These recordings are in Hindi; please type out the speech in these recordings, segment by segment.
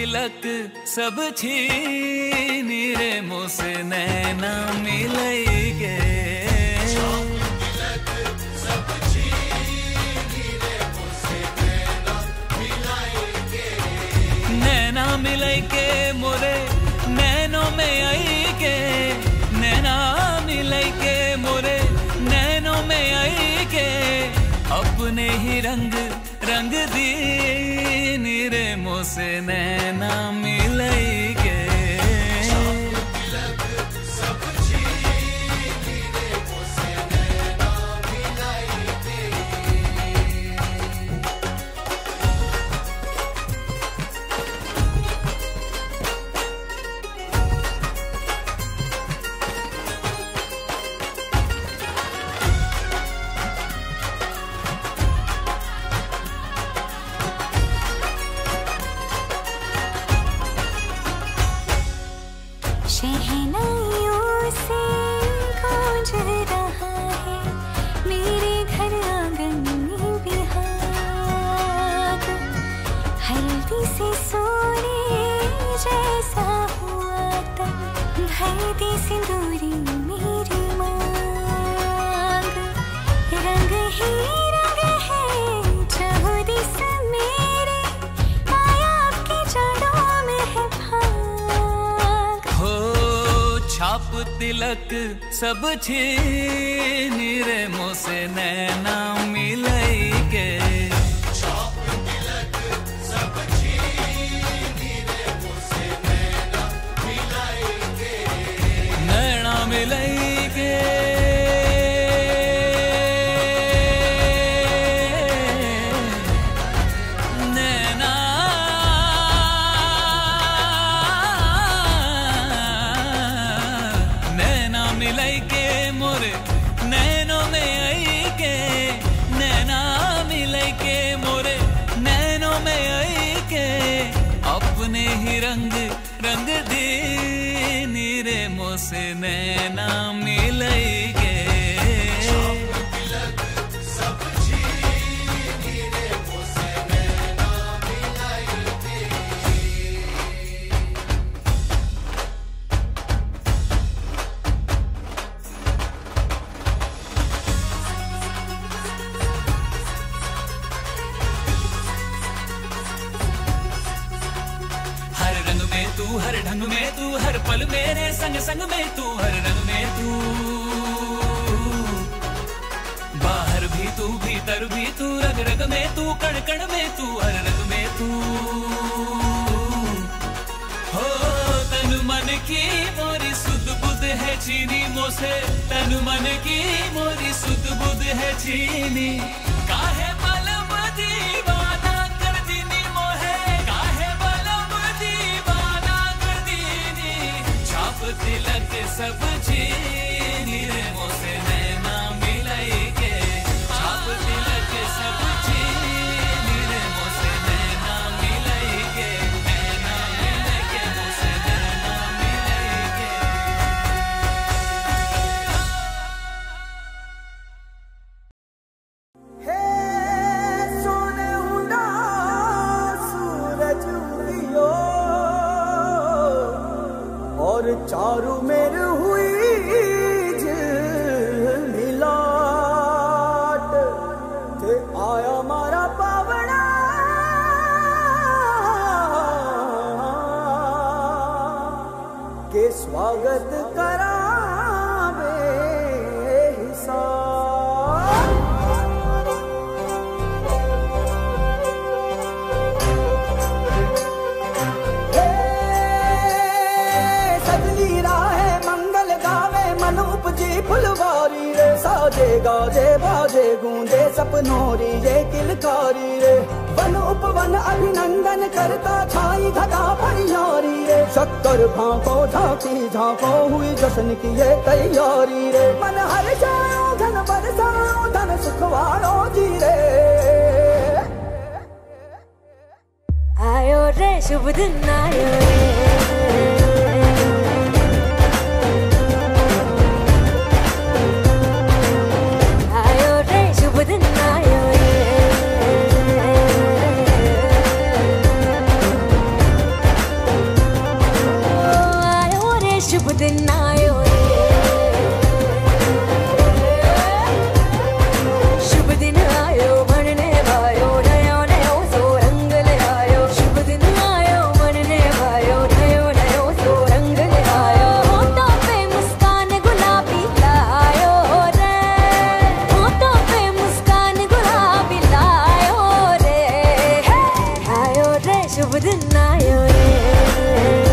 तिलक सब छीन रे मुसे नैना मिलई गे नैना मिल के मोरे नैनो में आई के नैना मिल के मोरे नैनो में आई के अपने ही रंग रंग दी नीरे मोसे नैना मिलई तिलक सब छीन रे मोसे नैना मिलई के। शुभ दिन आयो रे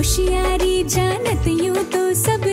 होशियारी जानत यूँ तो सब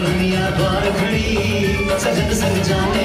दुनिया द्वार खड़ी सजन संग जाने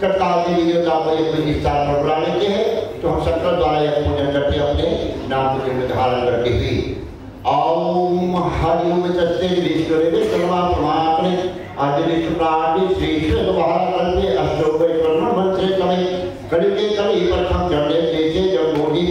कर्ता देवी देवता को एक में स्थान पर बुला लेते हैं तो हम संकल्प द्वारा यह पूजन करके अपने नाम को धारण करके हुए ओम हरि ओम तस्ते विश्वरे सर्वा परमात्मे विष्णु प्राणी श्री कृष्ण बाहर करते अष्टोपय कर्म मंत्र करें कड़ी के कलि प्रथम चढ़े जैसे जब मोदी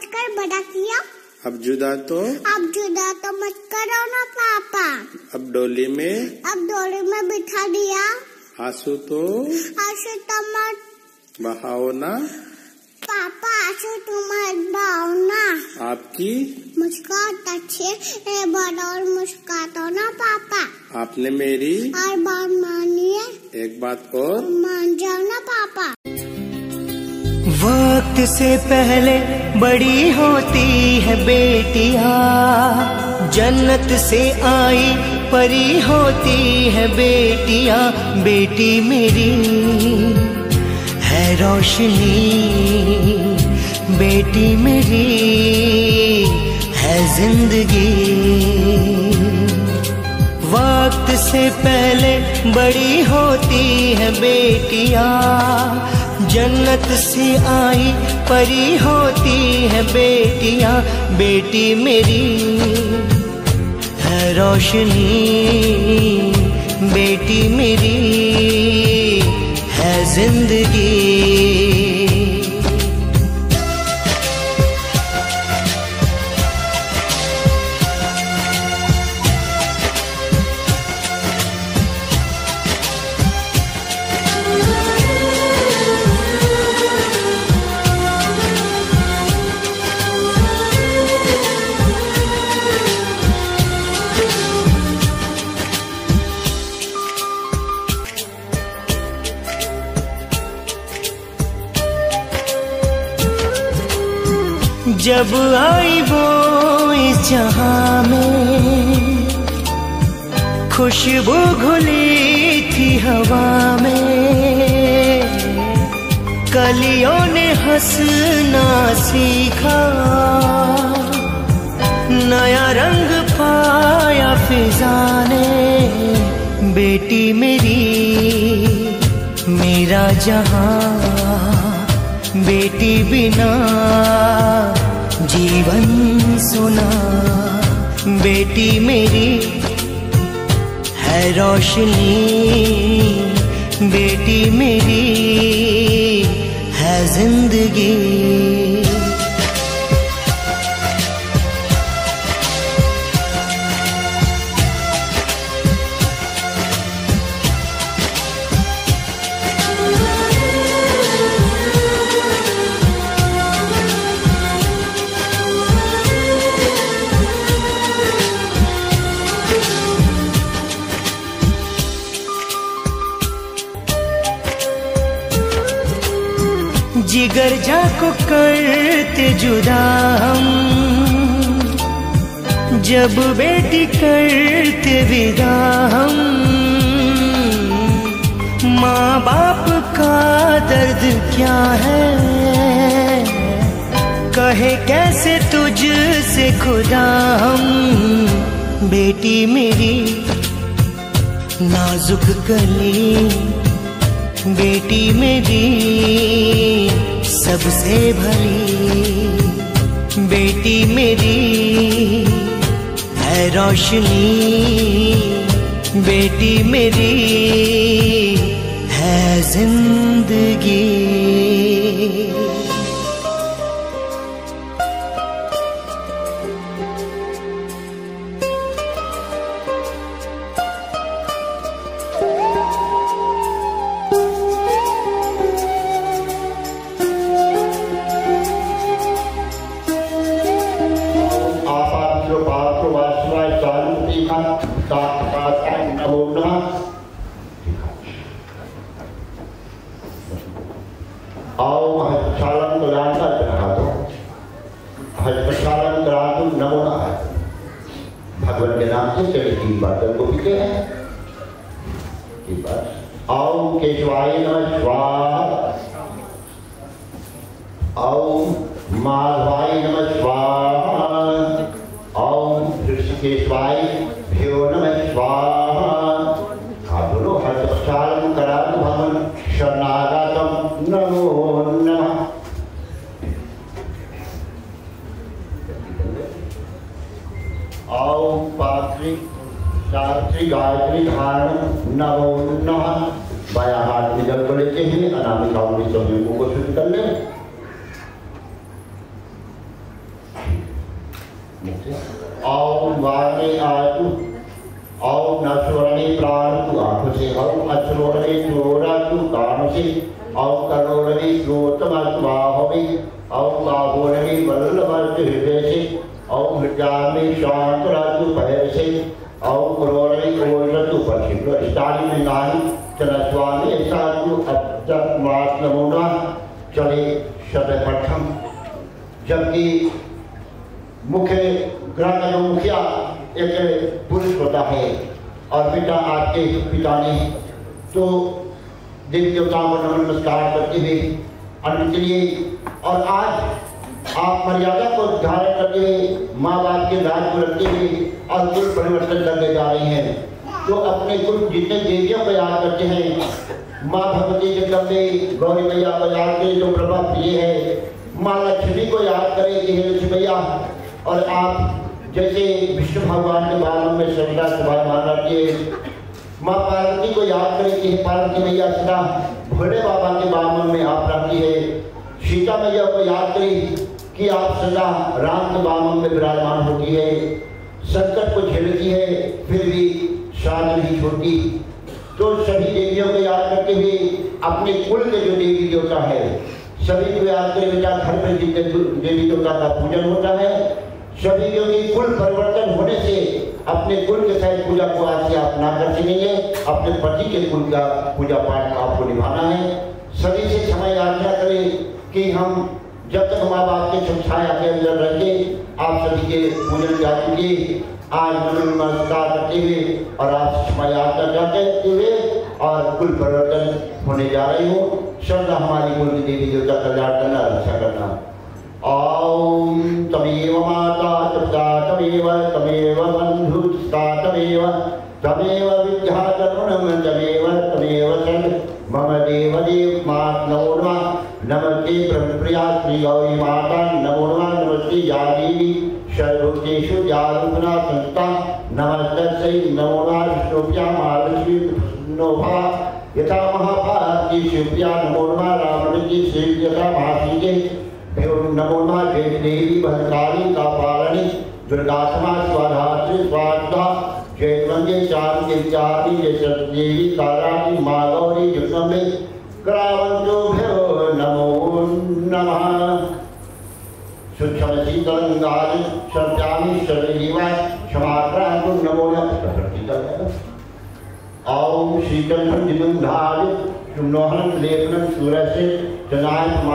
पूछ कर बड़ा किया। अब जुदा तो? अब जुदा तो मत करो ना पापा। अब डोली में? अब डोली में बिठा दिया। आँसू तो? आशु तुम बहाओ ना। पापा आशु तुम बाओ ना। आपकी? मुस्कुरात अच्छे बड़ा और मुस्कुराता ना पापा। आपने मेरी? और बात मानिए। एक बात और। मान जाओ ना पापा। से पहले बड़ी होती है बेटिया, जन्नत से आई परी होती है बेटिया, बेटी मेरी है रोशनी, बेटी मेरी है ज़िंदगी। वक्त से पहले बड़ी होती है बेटिया जन्नत से आई, परी होती है बेटिया, बेटी मेरी है रोशनी, बेटी मेरी है ज़िंदगी। जब आई वो इस जहाँ में, खुशबू घुली थी हवा में। कलियों ने हंसना सीखा, नया रंग पाया फिजा ने। बेटी मेरी, मेरा जहाँ, बेटी बिना जीवन सुना बेटी मेरी है रोशनी। बेटी मेरी है ज़िंदगी। दर्जा को करते जुदा हम। जब बेटी करते विदा हम। माँ बाप का दर्द क्या है? कहे कैसे तुझसे खुदा हम? बेटी मेरी, नाजुक कली बेटी मेरी सबसे भली बेटी मेरी है रोशनी बेटी मेरी है ज़िंदगी। के उनका पूजा पाठ का आपको निभाना है सभी से क्षमा याचना करें कि हम जब तक माँ बाप की शिक्षाएँ के अंदर रहेंगे आप सभी के पूजन जाएँगे आज मनन नमस्कार करते हुए और आप क्षमा याचना करते हुए और कुल परिवर्तन होने जा रही हो श्रद्धा हमारी कुल देवी देवता कल्याण करना रक्षा करना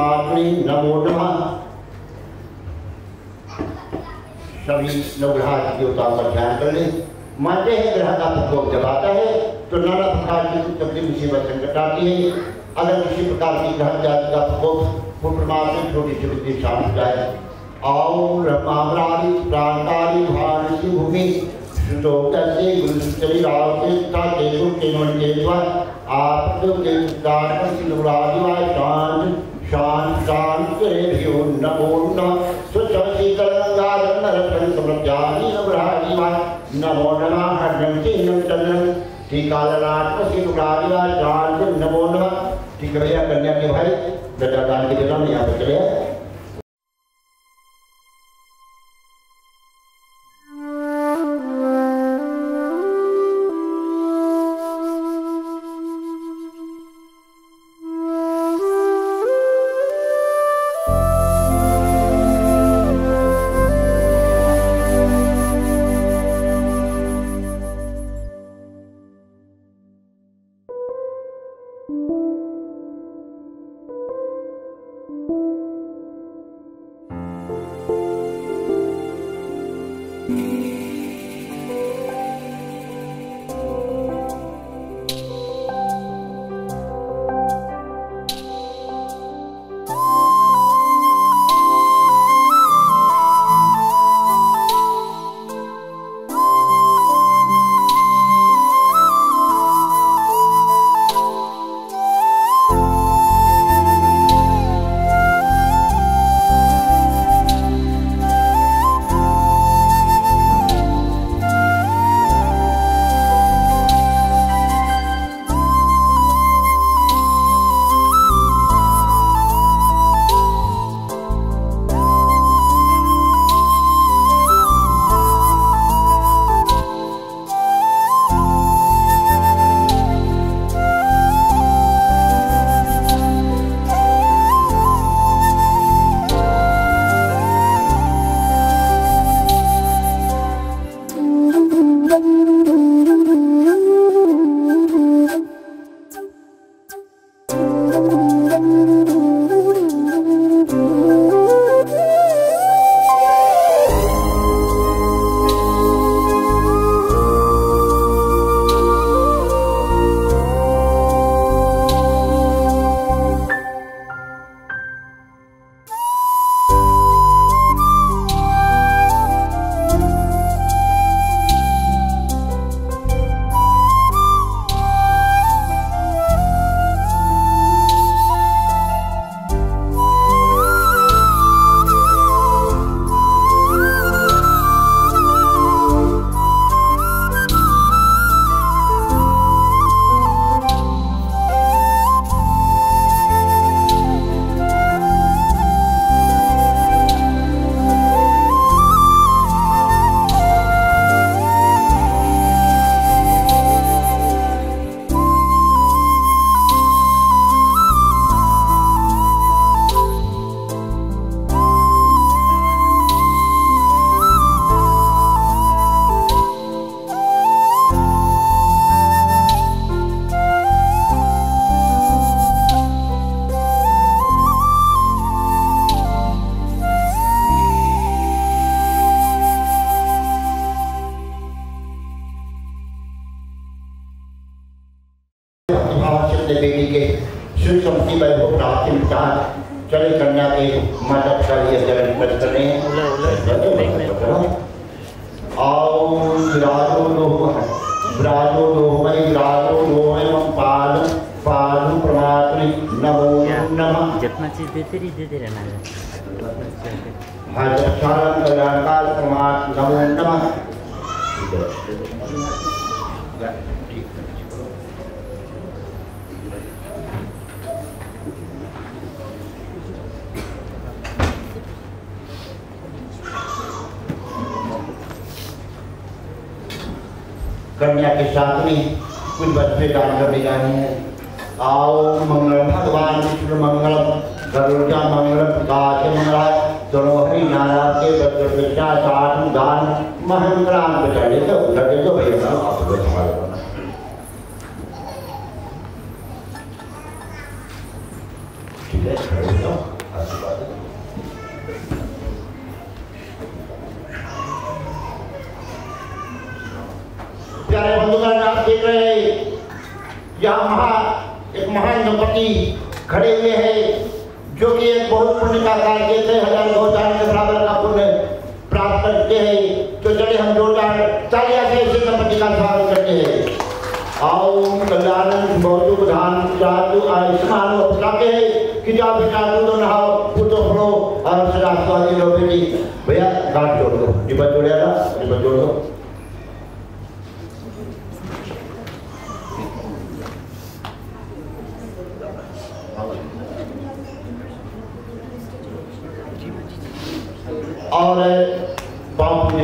जनाय मात्रे नमो नमः सभी नवग्रह देवताओं का ध्यान कर लें। मानते हैं ग्रह का प्रकोप जब आता है तो नाना प्रकार की तकलीफ़ मुसीबत संकट आती है। अगर किसी प्रकार की ग्रह जाति का प्रकोप पूर्णमास में छोटी सी बुद्धि शांत जाए। और ब्रह्मावरारी प्रांतारी भारती भूमि। श्रुतोक्तस्य गुरुसूचरी रावते का केतु केनवन केतवा आप तो के दान सिलुरादिवाय शांत शांत शांत भ्यो नमो नमः सुचमशीतलंगारत्न समृद्धानि नवरादिवाय नमो नमः हरं चिन्नं चंद्रं टीकालनात्म सिलुरादिवाय शांत नमो नमः ठीक भैया कन्या के भाई दान के में यहाँ पे चले जो कि एक बहुत पुण्य का कार्य हैं हज़ार दो हज़ार के बराबर का पुण्य प्राप्त करते हैं। तो चलिए हम दो चार तालियाँ से इस दंपति का स्वागत करते हैं। आओ कल्याण बहुत धान जादू आयुष्मान बताते हैं। कि जाओ बेटा दूध नहाओ, पुतो फलो और सदा स्वादी लो बेटी। भैया, गांठ जोड़ दो डिब्बा जोड़िया ना डिब्बा जोड़ दो और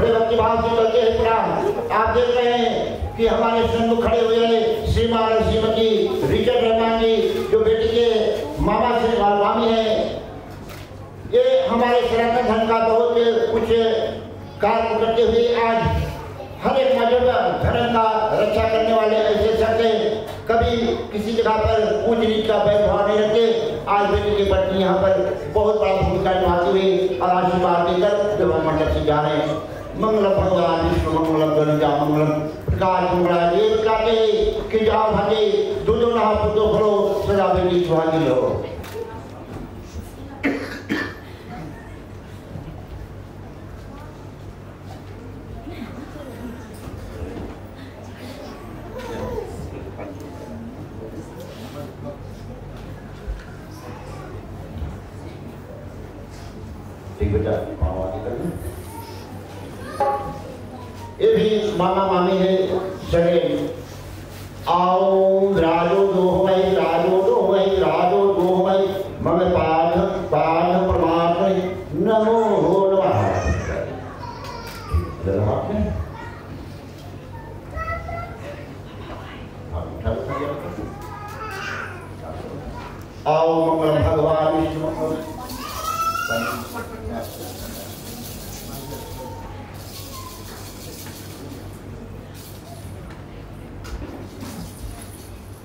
बड़े भक्ति भाव से चलते हैं पुराण। आप देख रहे हैं कि हमारे सन्मुख खड़े हुए हैं, श्रीमान और श्रीमती रिचर्ड रहमान जी, जो बेटी के मामा से मामी है। ये हमारे सनातन धर्म का बहुत कुछ कार्य करते हुए आज हर एक मज़हब धर्म का रक्षा करने वाले ऐसे सकते कभी किसी जगह पर ऊंच नीच का भेदभाव नहीं रखते आज बेटी की पत्नी यहाँ पर बहुत बड़ा भूमिका निभाती हुई और आशीर्वाद देकर विवाह मंडप से जा रहे हैं। मंगलम भगवान विष्णु मंगलम गरुजा मंगलम प्रकाश मंगला ये बताते कि जाओ भागे दूधो नहा पुतो फलो सदा बेटी सुहागी लो। ठीक बेटा मामा आगे ये भी मामा मामी है सगे आओ, राजो दो मई राजो दो मई राजो दो मई मम पाठ पाठ प्रमाण नमो हो नमः। आओ मंगल भगवान, विष्णु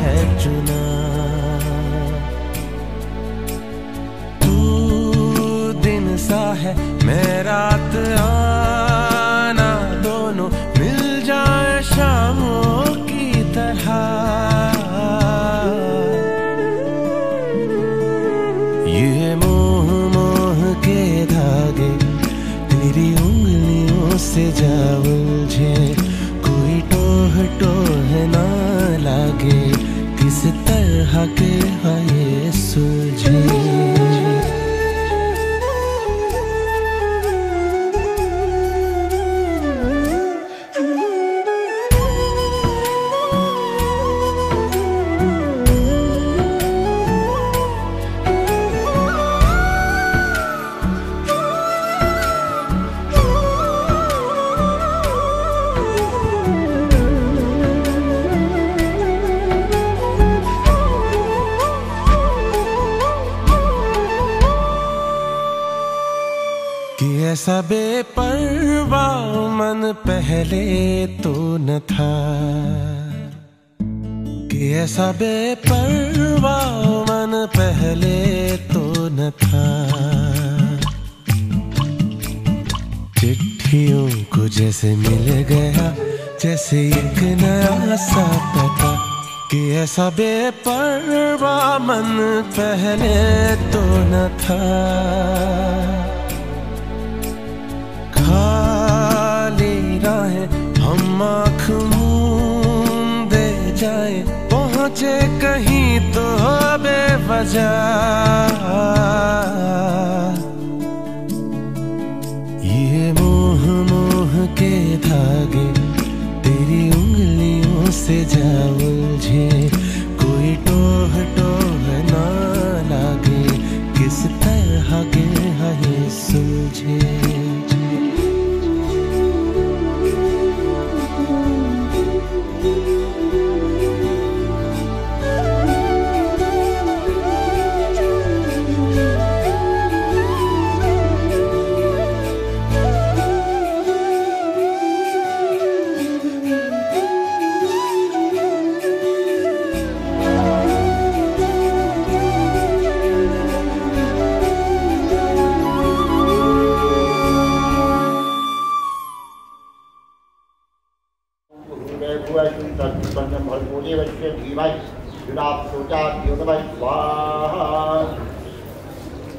है चुना। तू दिन सा है मैं रात आना के है सुलझे ऐसा बेपरवा मन पहले तो न था कि ऐसा बेपरवा मन पहले तो न था। चिट्ठियों को जैसे मिल गया, जैसे एक नया सा पता कि ऐसा बेपरवा मन पहले तो न था। हम दे जाए, पहुँचे कहीं तो बेवजह। ये मोह मोह के धागे, तेरी उंगलियों से जा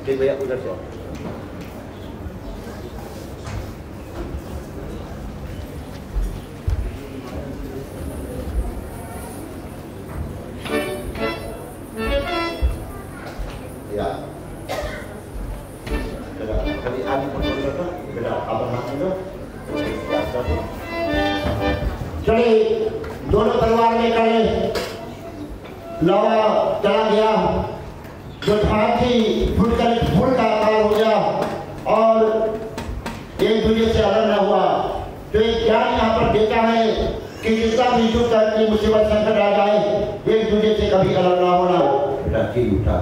ठीक भैया उधर से लावा चला गया जो था थी फुटकर फुट का आकार हो गया और एक दूसरे से अलग न हुआ। तो एक ज्ञान यहाँ पर देता है कि जिसका भी दुख की मुसीबत संकट आ जाए एक दूसरे से कभी अलग ना होना। उठा।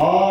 ओम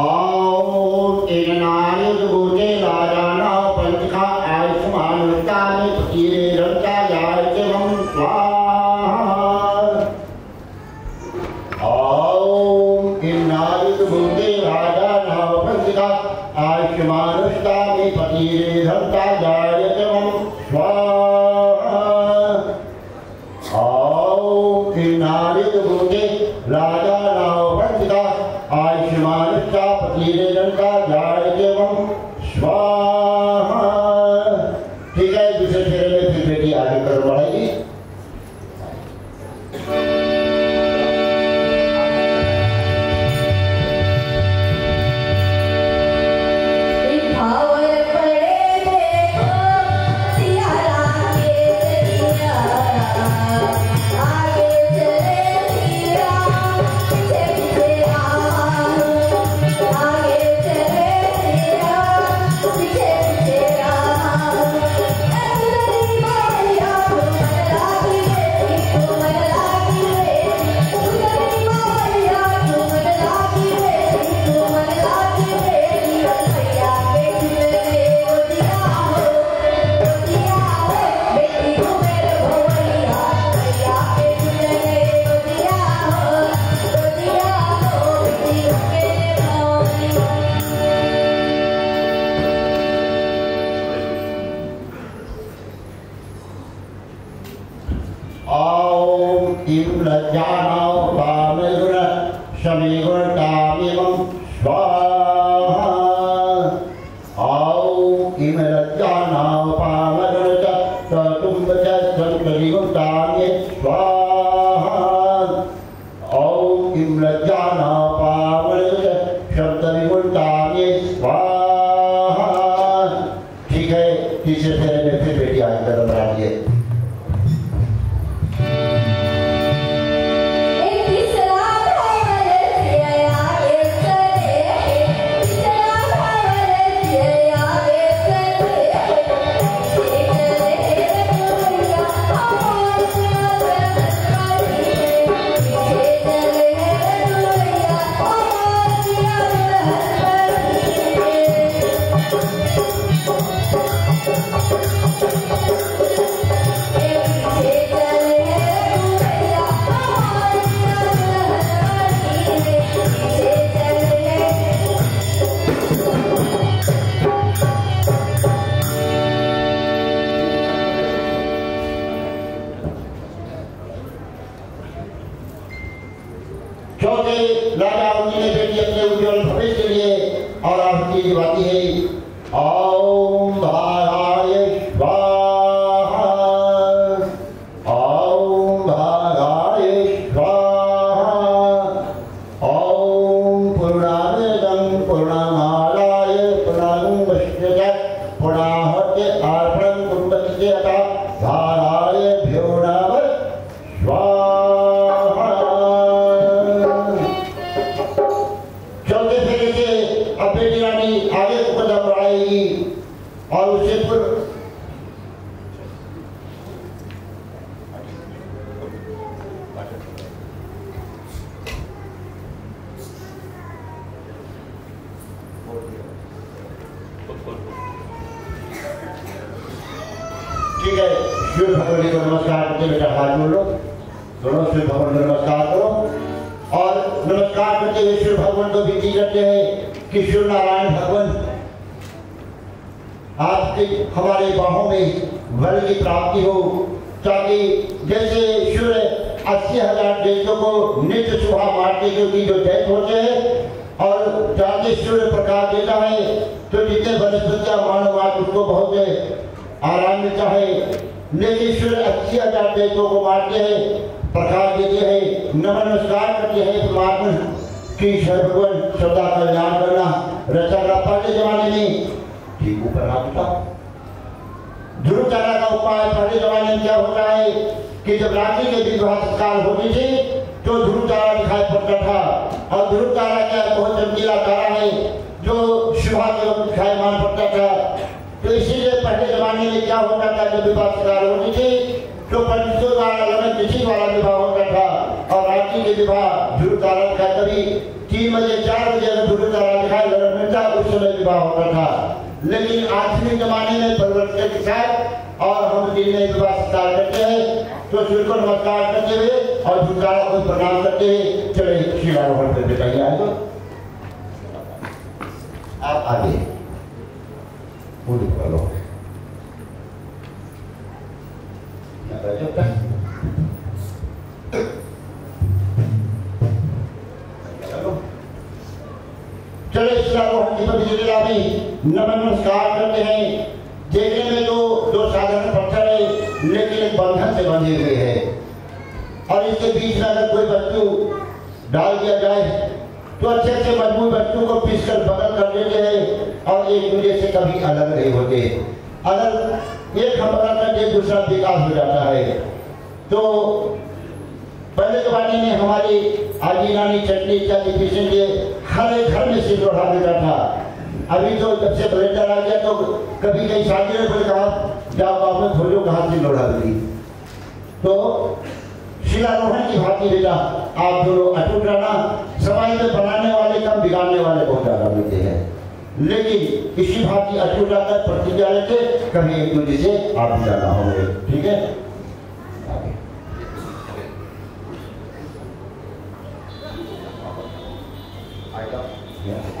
ओम एक नारे राजाना चले शिलारोहण कर बताइए आगे आप आगे पूरी कर लो चले शिलारोहण की नमस्कार करते हैं देखने में तो दो साधारण पत्थर है लेकिन बंधन से बंधे हुए हैं और इसके बीच में अगर कोई वस्तु डाल दिया जाए। तो अच्छे अच्छे मज़बूत वस्तु को पीस कर बदल कर देते हैं और एक दूसरे से कभी अलग नहीं होते। अगर एक हम बदल करके दूसरा विकास हो जाता है तो पहले जमाने में हमारी आजी नानी चटनी इत्यादि पीसने के हर एक घर में सिर बढ़ा देता था। अभी तो जब से ब्लेंडर आ गया तो कभी कहीं शादी में कोई कहा, जाओ में खोलो कहा से लोढ़ा दी? तो शिलारोहण की भांति बेटा आप दोनों अटूट रहना। समाज में बनाने वाले कम, बिगाड़ने वाले बहुत ज़्यादा मिलते हैं। लेकिन इसी भांति अटूट रहकर प्रतिज्ञा लेके कभी एक दूसरे से आप जाना होंगे, ठीक है? Yeah.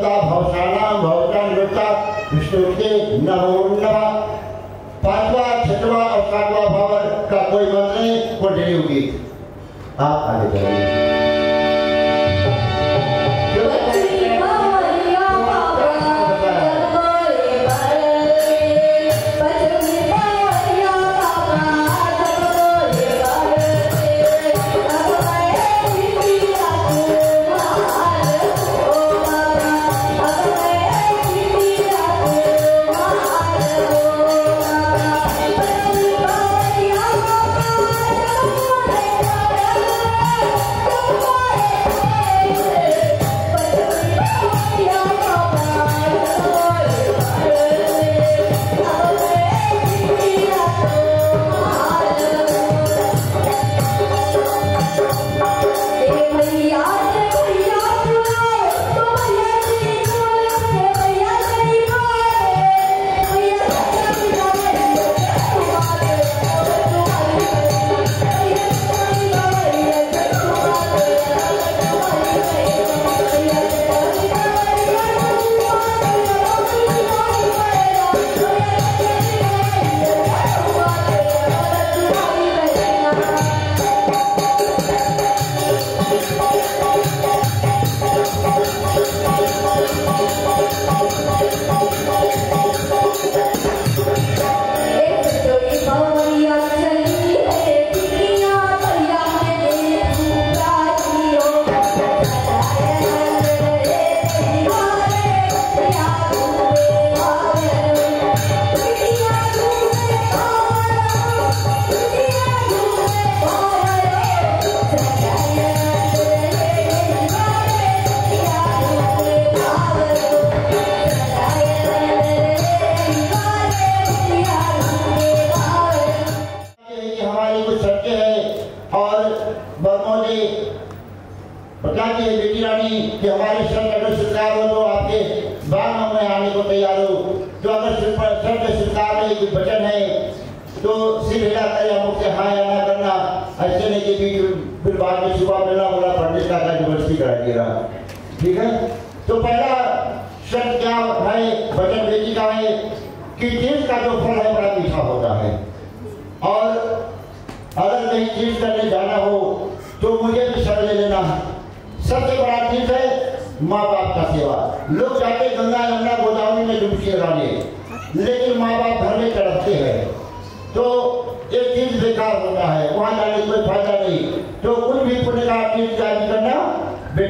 सतीसत्ता भवसाना भवता विष्णु नमो नमः। पांचवा, छठवा और सातवा भाव का कोई मंत्र नहीं, वो डेली होगी। आप आगे जाइए।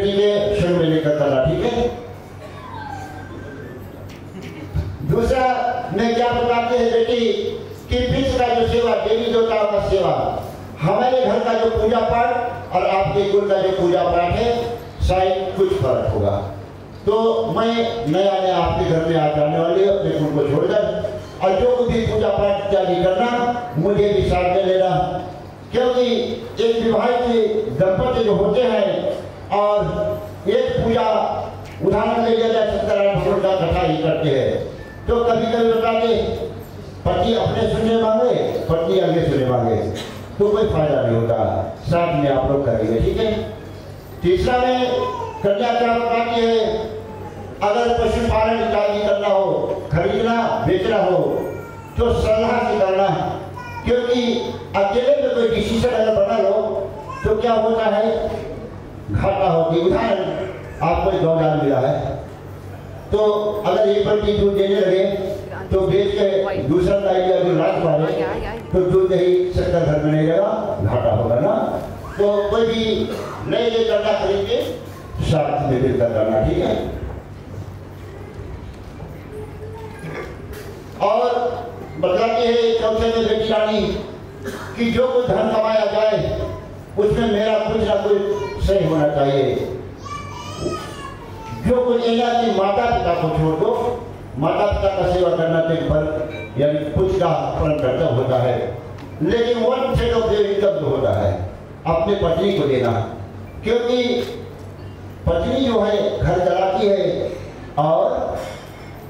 बेटी के क्षण में लेकर करना ठीक है? दूसरा, मैं क्या बताते हैं, बेटी, कि विश्व का जो सेवा, देवी देवताओं का सेवा, हमारे घर का जो पूजा पाठ और आपके कुल का जो पूजा पाठ है, शायद कुछ फ़र्क होगा। तो मैं नया नया आपके घर में आ जाने वाले अपने कुल को छोड़कर। और जो कुछ भी पूजा पाठ इत्यादि करना, मुझे भी साथ में लेना। क्योंकि एक विवाहित दंपति जो होते हैं और एक पूजा उदाहरण ले लिया जाए, सत्यनारायण भगवान का कथा ही करते हैं। तो कभी कभी बताते पति अपने सुनने मांगे, पति आगे सुनने मांगे तो कोई फ़ायदा नहीं होता। साथ में आप लोग करेंगे, ठीक है? तीसरा में कन्या क्या बताती है, अगर पशुपालन इत्यादि करना हो, खरीदना, बेचना हो तो सलाह से करना क्योंकि अकेले में कोई डिसीज़न अगर बना लो तो क्या होता है घाटा होती उदाहरण आपको दो हज़ार मिला है। तो अगर एक बल्टी दूध देने लगे तो बेच के दूसरा आइडिया जो लाख मारे तो दूध नहीं शक्कर घर में नहीं रहेगा घाटा होगा ना। तो कोई भी नए ये करना खरीद के साथ में मिलकर करना ठीक है? और बताते हैं चौथे में बेटी रानी कि जो कुछ धन कमाया जाए, उसमें मेरा कुछ ना कुछ सही होना चाहिए। जो कुछ एना की माता पिता को छोड़ दो माता पिता का सेवा करना तो एक फल, यानी कुछ का फल कर्तव्य होता है। लेकिन वन सेट ऑफ़ इनकम जो होता है, अपने पत्नी को देना। क्योंकि पत्नी जो है, घर चलाती है, और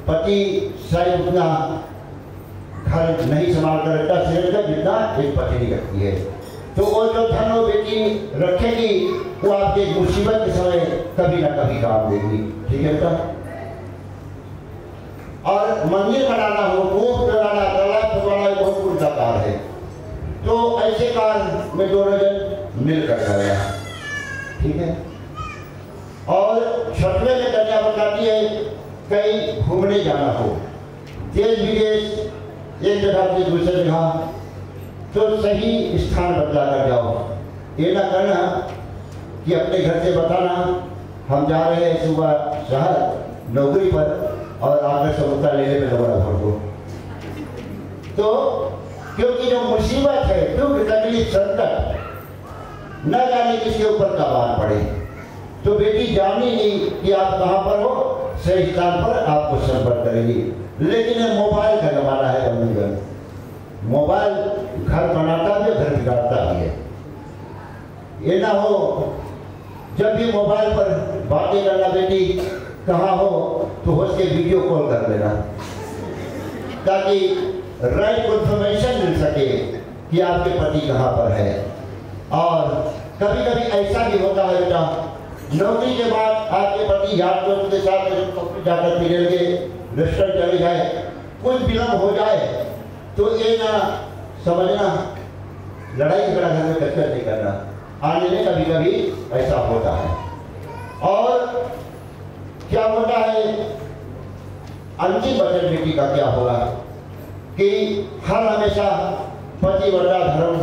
पति शायद उतना घर नहीं संभाल कर रखता, सिर्फ़ जितना एक पत्नी रखती है। तो वो जो धन वो बेटी रखेगी, वो आपके मुसीबत के समय कभी ना कभी काम देगी। ठीक है बेटा? और मंदिर बनाना हो कूप बनाना तालाब बनवाना बहुत उल्टा कार्य है। तो ऐसे कार्य में दोनों जन मिलकर करेगा ठीक है? और छठवें में कन्या बताती है, कहीं घूमने जाना हो। देश विदेश एक जगह से दूसरी जगह तो सही स्थान बदला कर जाओ। ये ना करना कि अपने घर से बताना, हम जा रहे हैं सुबह शहर, नौकरी पर, और आकर समुद्र लेने में दोबारा भर दो तो क्योंकि जो मुसीबत है, दुख, तकलीफ़, संकट, न जाने किसके ऊपर कबार पड़े। तो बेटी, जानी नहीं कि आप कहाँ पर हो, सही स्थान पर आपको संपर्क करेगी। लेकिन मोबाइल का जमाना है बंधुगण। मोबाइल घर बनाता भी घर बिगाड़ता भी है। ये ना हो, जब भी मोबाइल पर बातें करना, बेटी, कहाँ हो तो हो सके वीडियो कॉल कर लेना ताकि राइट इन्फॉर्मेशन मिल सके कि आपके पति कहाँ पर है। और कभी कभी ऐसा भी होता है बेटा, नौकरी के बाद आपके पति यार दोस्त के साथ जाकर पीने लगे रेस्टोरेंट चले जाए कुछ विलम्ब हो जाए तो ये ना समझना, लड़ाई झगड़ा घर में कच्चा नहीं करना। आने में कभी कभी ऐसा होता है। और क्या होता है? अंतिम वचन बेटी का क्या होगा? कि हर हमेशा पति पतिव्रता धर्म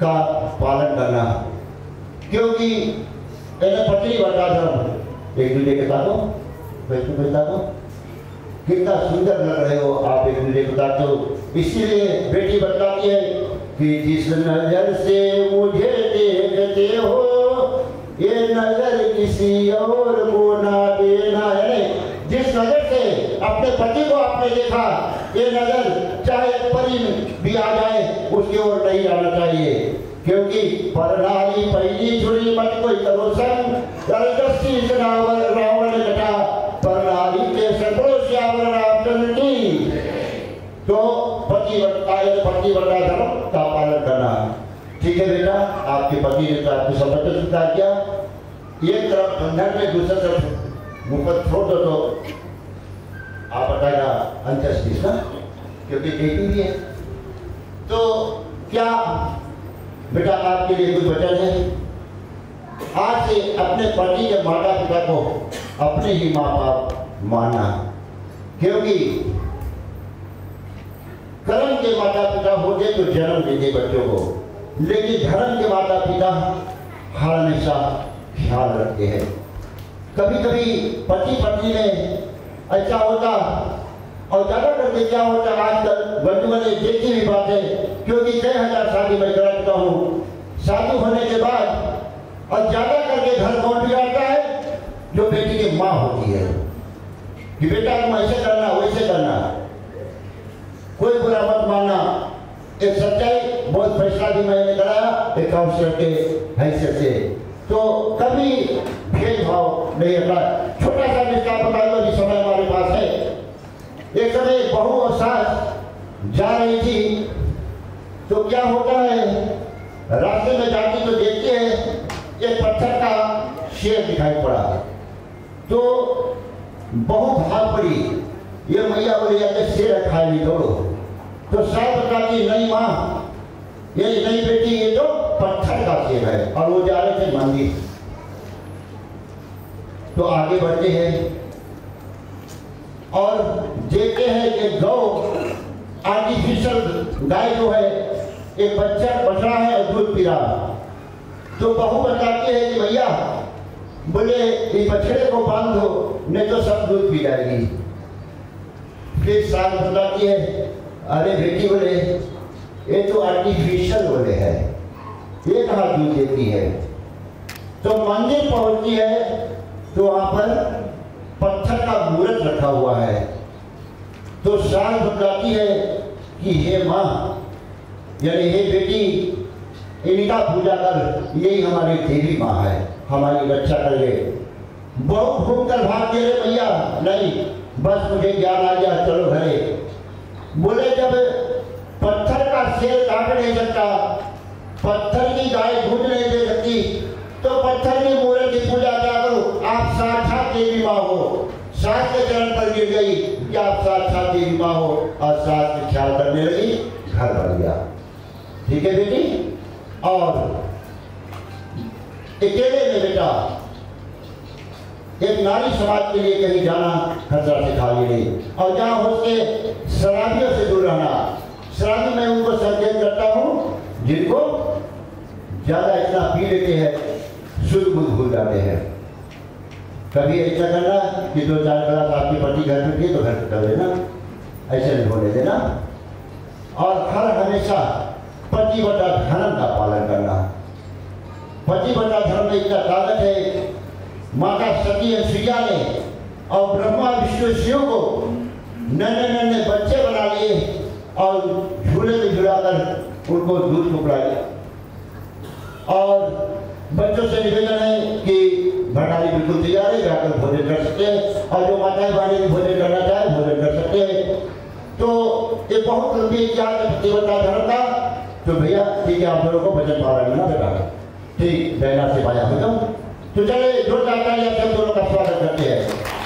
का पालन करना। क्योंकि मैंने पतिव्रता धर्म एक दूसरे के साथ कितना सुंदर लग रहे हो आप एक दूसरे के साथ इसीलिए बेटी बताती है कि जिस नज़र से मुझे देखते हो, ये नज़र किसी और को ना देना है। जिस नज़र से अपने पति को आपने देखा, ये नज़र चाहे परी भी आ जाए, उसकी ओर नहीं आना चाहिए। क्योंकि परनारी पहली छुरी मत कोई करो संग ज़बरदस्ती रावण रावण घटा परनारी के सत्रो श्यावर राम चंडी तो पतिव्रता पतिव्रता धर्म का पालन करना ठीक है बेटा, आपके पति ने तो आपको सब स्वीकार किया। एक तरफ़ बंधन में दूसरी तरफ़ मुफ़्त छोड़ दो तो आप बताएगा अंत्येष्टि ना? क्योंकि बेटी भी है। तो क्या बेटा आपके लिए कुछ वचन है? आज से अपने पति के माता पिता को अपने ही माँ बाप मानना क्योंकि कर्म के माता पिता होते तो जन्म देते बच्चों को। लेकिन धर्म के माता पिता हमेशा ख्याल रखते हैं। कभी कभी पति पत्नी में ऐसा होता और ज़्यादा करके क्या होता आजकल? बंधु ने देखी भी बात है क्योंकि कई हज़ार शादी मैं करा चुका हूँ। शादी होने के बाद और ज़्यादा करके घर कौन बिगाड़ता है? जो बेटी की माँ होती है। कि बेटा, तुम ऐसे करना, वैसे करना। कोई बुरा मत मानना। एक सच्चाई, बहुत फैसला भी मैंने कराया एक काउंसलर के हैसियत से। तो कभी भेदभाव नहीं रखा छोटा सा रिश्ता बता दो, अभी समय हमारे पास है। एक समय बहू और सास जा रही थी तो क्या होता है? रास्ते में जाती तो देखते हैं, एक पत्थर का शेर दिखाई पड़ा। तो बहु भाग पड़ी। ये मैया बोली जाते खाए नहीं दौड़ो। तो सास बताती, नहीं माँ, ये नहीं बेटी, ये तो पत्थर का सिर है। और वो जा रहे थे मंदिर। तो आगे बढ़ते हैं। और देखते हैं कि गौ आर्टिफिशियल गाय जो है, एक बच्चा बछड़ा है और दूध पी रहा। तो बहू बताती है कि भैया बोले, इस बछड़े को बाँध दो, नहीं तो सब दूध पी जाएगी। फिर सास बताती है अरे बेटी बोले, ये तो आर्टिफिशियल बोले है, ये कहा दूध देती है? तो मंदिर पहुँचती है तो वहाँ पर पत्थर का मूर्त रखा हुआ है। तो सास बताती है कि हे माँ, यानी हे बेटी, इनका पूजा कर, यही हमारी देवी माँ है, हमारी रक्षा कर ले। बहुत घूम कर भाग दे रहे भैया, नहीं बस मुझे ज्ञान आ गया, चलो घरे बोले, जब पत्थर का शेर काट नहीं सकता पत्थर की गाय दूध नहीं दे सकती तो पत्थर की मूर्त की पूजा क्या करो, आप साक्षात देवी माँ हो। सास के चरण पर गिर गई कि आप साक्षात देवी माँ हो, और सास के ख्याल करने लगी, घर बढ़ गया। ठीक है, बेटी? और अकेले में बेटा एक नारी समाज के लिए कहीं जाना खतरा से खाली नहीं। और जहाँ हो सके शराबियों से दूर रहना। शराबी मैं उनको संकेत करता हूँ, जिनको ज़्यादा इतना पी लेते हैं, शुद्ध बुद्ध भूल जाते हैं। कभी ऐसा करना कि दो चार गिलास आपके पति घर में पिए तो घर कर देना। ऐसे नहीं होने देना। और हर हमेशा पतिव्रता धर्म का पालन करना। पतिव्रता धर्म में इतना ताकत है माता सती श्रिया ने और ब्रह्मा विष्णु शिव को नन्हे नन्हे बच्चे बना लिए और झूले में झुलाकर उनको दूध को पिलाया और बच्चों से निवेदन है कि भंडारी बिल्कुल तैयार है, जाकर भोजन कर सकते हैं और जो माताएँ भी भोजन करना चाहे, भोजन कर सकते हैं। तो ये बहुत लंबी इतिहास प्रतिबद्धता धर्म का तो भैया, ठीक है, आप लोगों को भजन पा रहे बेटा ठीक बहना से पाया हो जाऊँ। तो चले जो चाहता है सब दोनों का स्वागत करते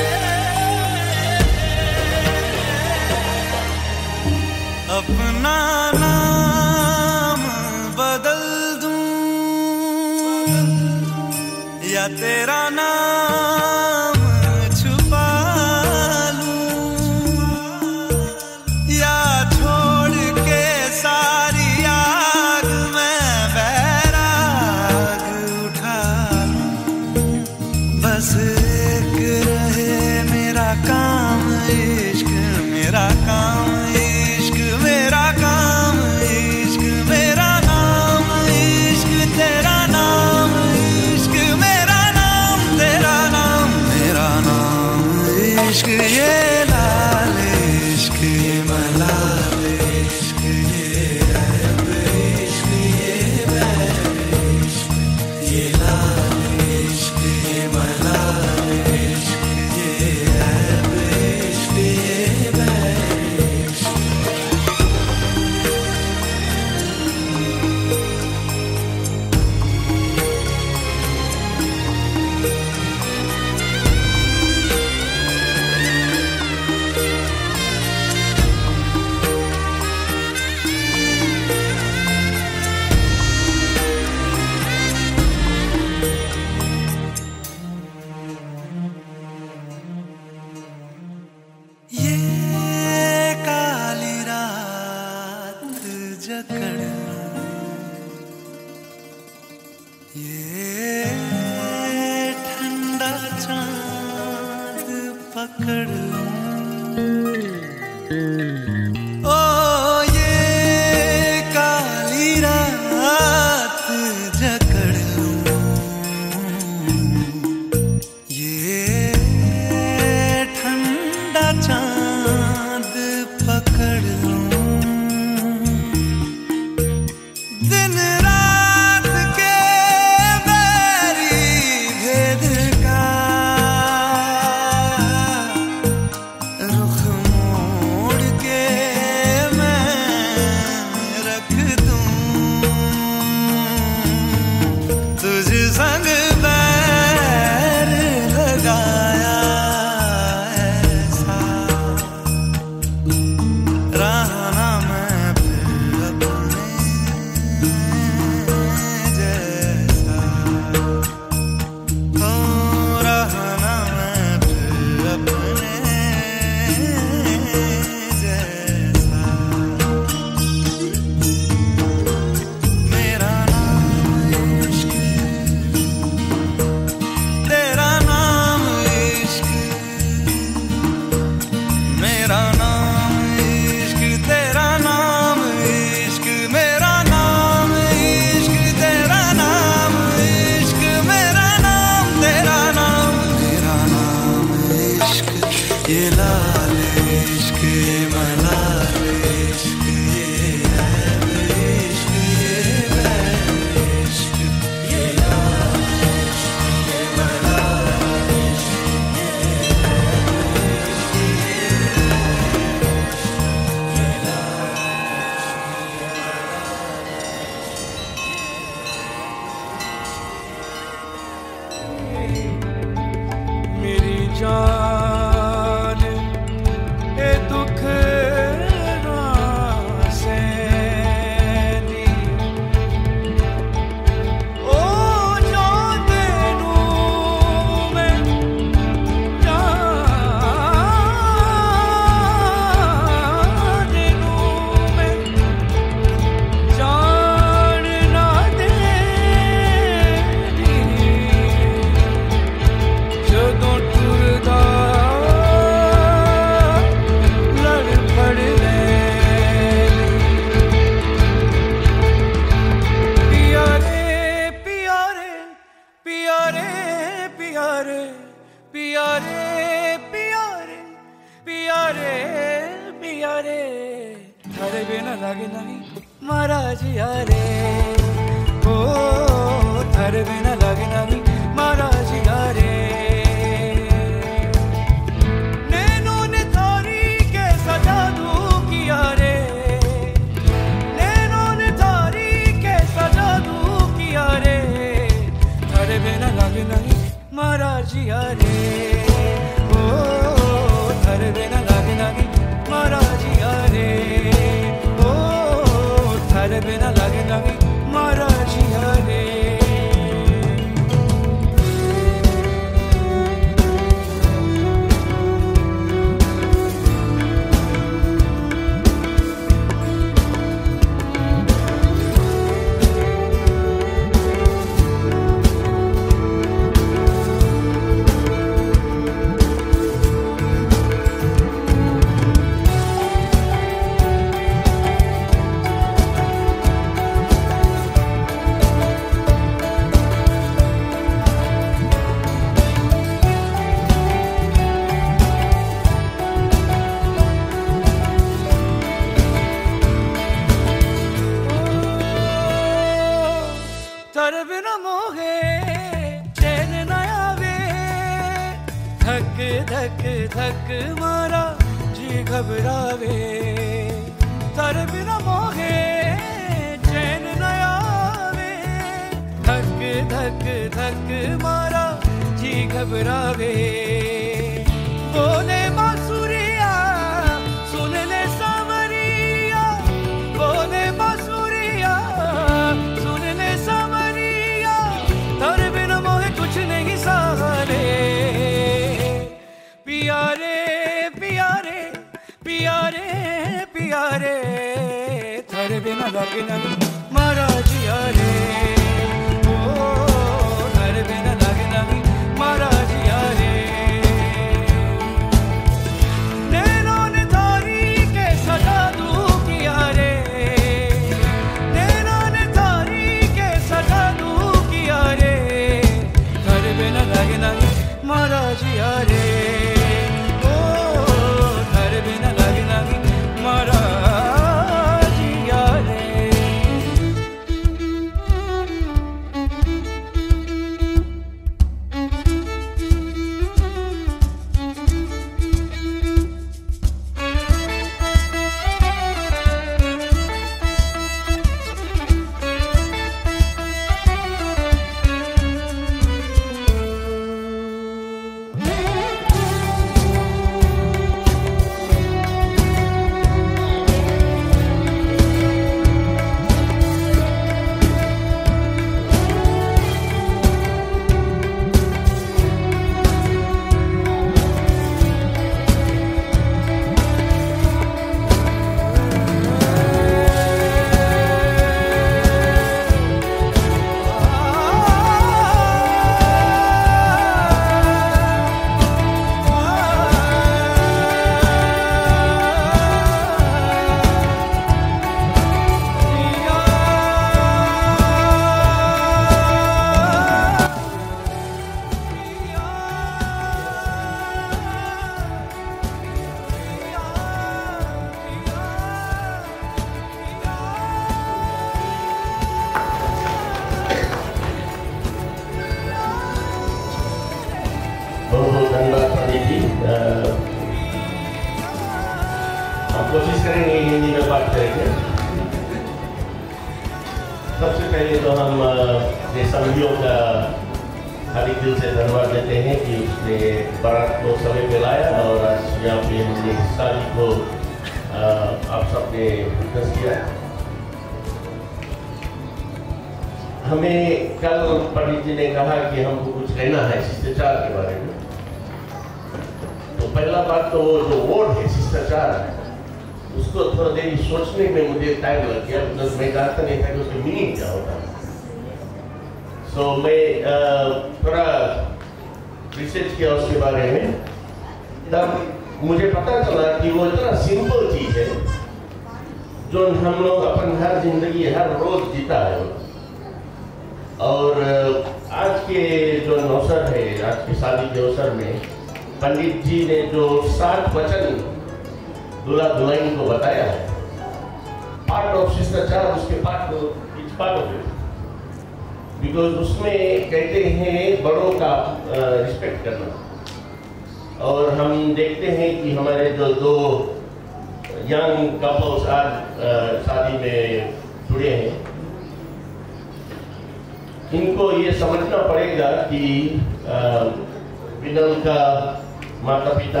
माता पिता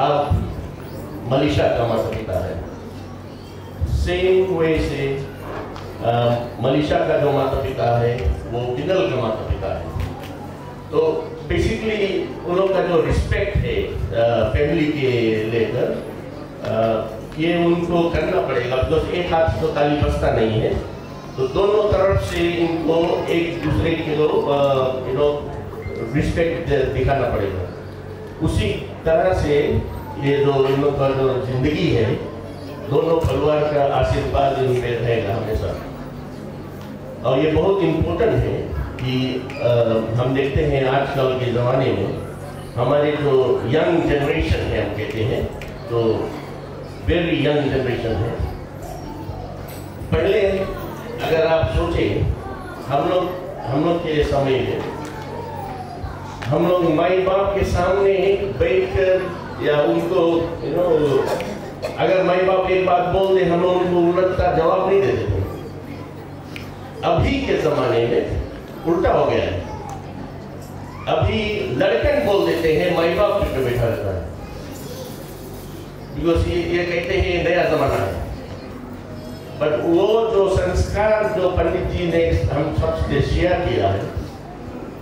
आप मनीषा का माता पिता है। सेम वे से मनीषा का जो माता पिता है, वो विनल का माता पिता है। तो बेसिकली उन लोग का जो रिस्पेक्ट है फैमिली के लेकर ये उनको करना पड़ेगा। बिकॉज़ एक हाथ तो ताली बसता नहीं है। तो दोनों तरफ़ से इनको एक दूसरे को यू नो रिस्पेक्ट दिखाना पड़ेगा। उसी तरह से ये जो इन लोग का जो ज़िंदगी है दोनों परिवार का आशीर्वाद इन पे रहेगा हमेशा। और ये बहुत इम्पोर्टेंट है कि अ, हम देखते हैं आजकल के ज़माने में हमारे जो यंग जनरेशन है हम कहते हैं तो वेरी यंग जनरेशन है। पहले अगर आप सोचें हम लोग हम लोग के समय में हम लोग माई बाप के सामने बैठकर या उनको यू नो अगर माई बाप एक बात बोल दे, हम लोग उनको उलट का जवाब नहीं देते अभी के जमाने में उल्टा हो गया है। अभी लड़कन बोल देते हैं, माई बाप पे बैठा रहता है। बिकॉज़ ये ये कहते हैं नया जमाना है। बट वो जो संस्कार जो पंडित जी ने हम सबसे शेयर किया है,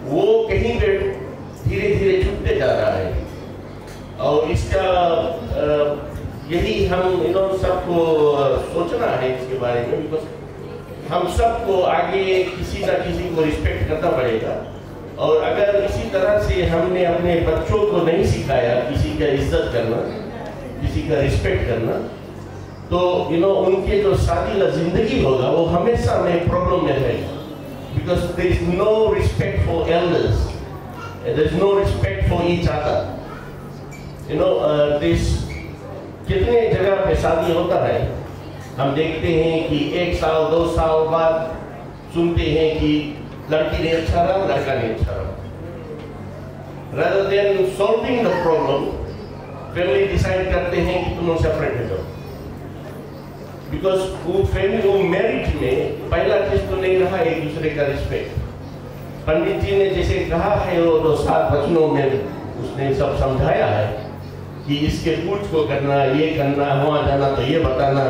वो कहीं पे धीरे धीरे छूटते जा रहा है। और इसका यही हम इन सबको सोचना है इसके बारे में बिकॉज़ हम सबको आगे किसी ना किसी को रिस्पेक्ट करना पड़ेगा। और अगर इसी तरह से हमने अपने बच्चों को नहीं सिखाया किसी का इज़्ज़त करना, किसी का रिस्पेक्ट करना तो यू नो उनके जो शादी ज़िंदगी होगा, वो हमेशा में प्रॉब्लम में रहेगा। Because there is no respect for elders there is no respect for each other you know this कितने जगह पे शादी होता है? हम देखते हैं कि एक साल, दो साल बाद सुनते हैं कि लड़की ने अच्छा रहा, लड़का ने अच्छा रहा। Rather than solving the problem family decide करते हैं कि तुम सेपरेट हो जाओ। बिकॉज़ वो फैमिली वो मैरिज में, पहला चीज़ तो नहीं रहा, एक दूसरे का रिस्पेक्ट पंडित जी ने जैसे कहा है, वो तो सात वचनों में उसने सब समझाया है कि इसके पूछ को करना, ये करना, वहाँ जाना तो ये बताना,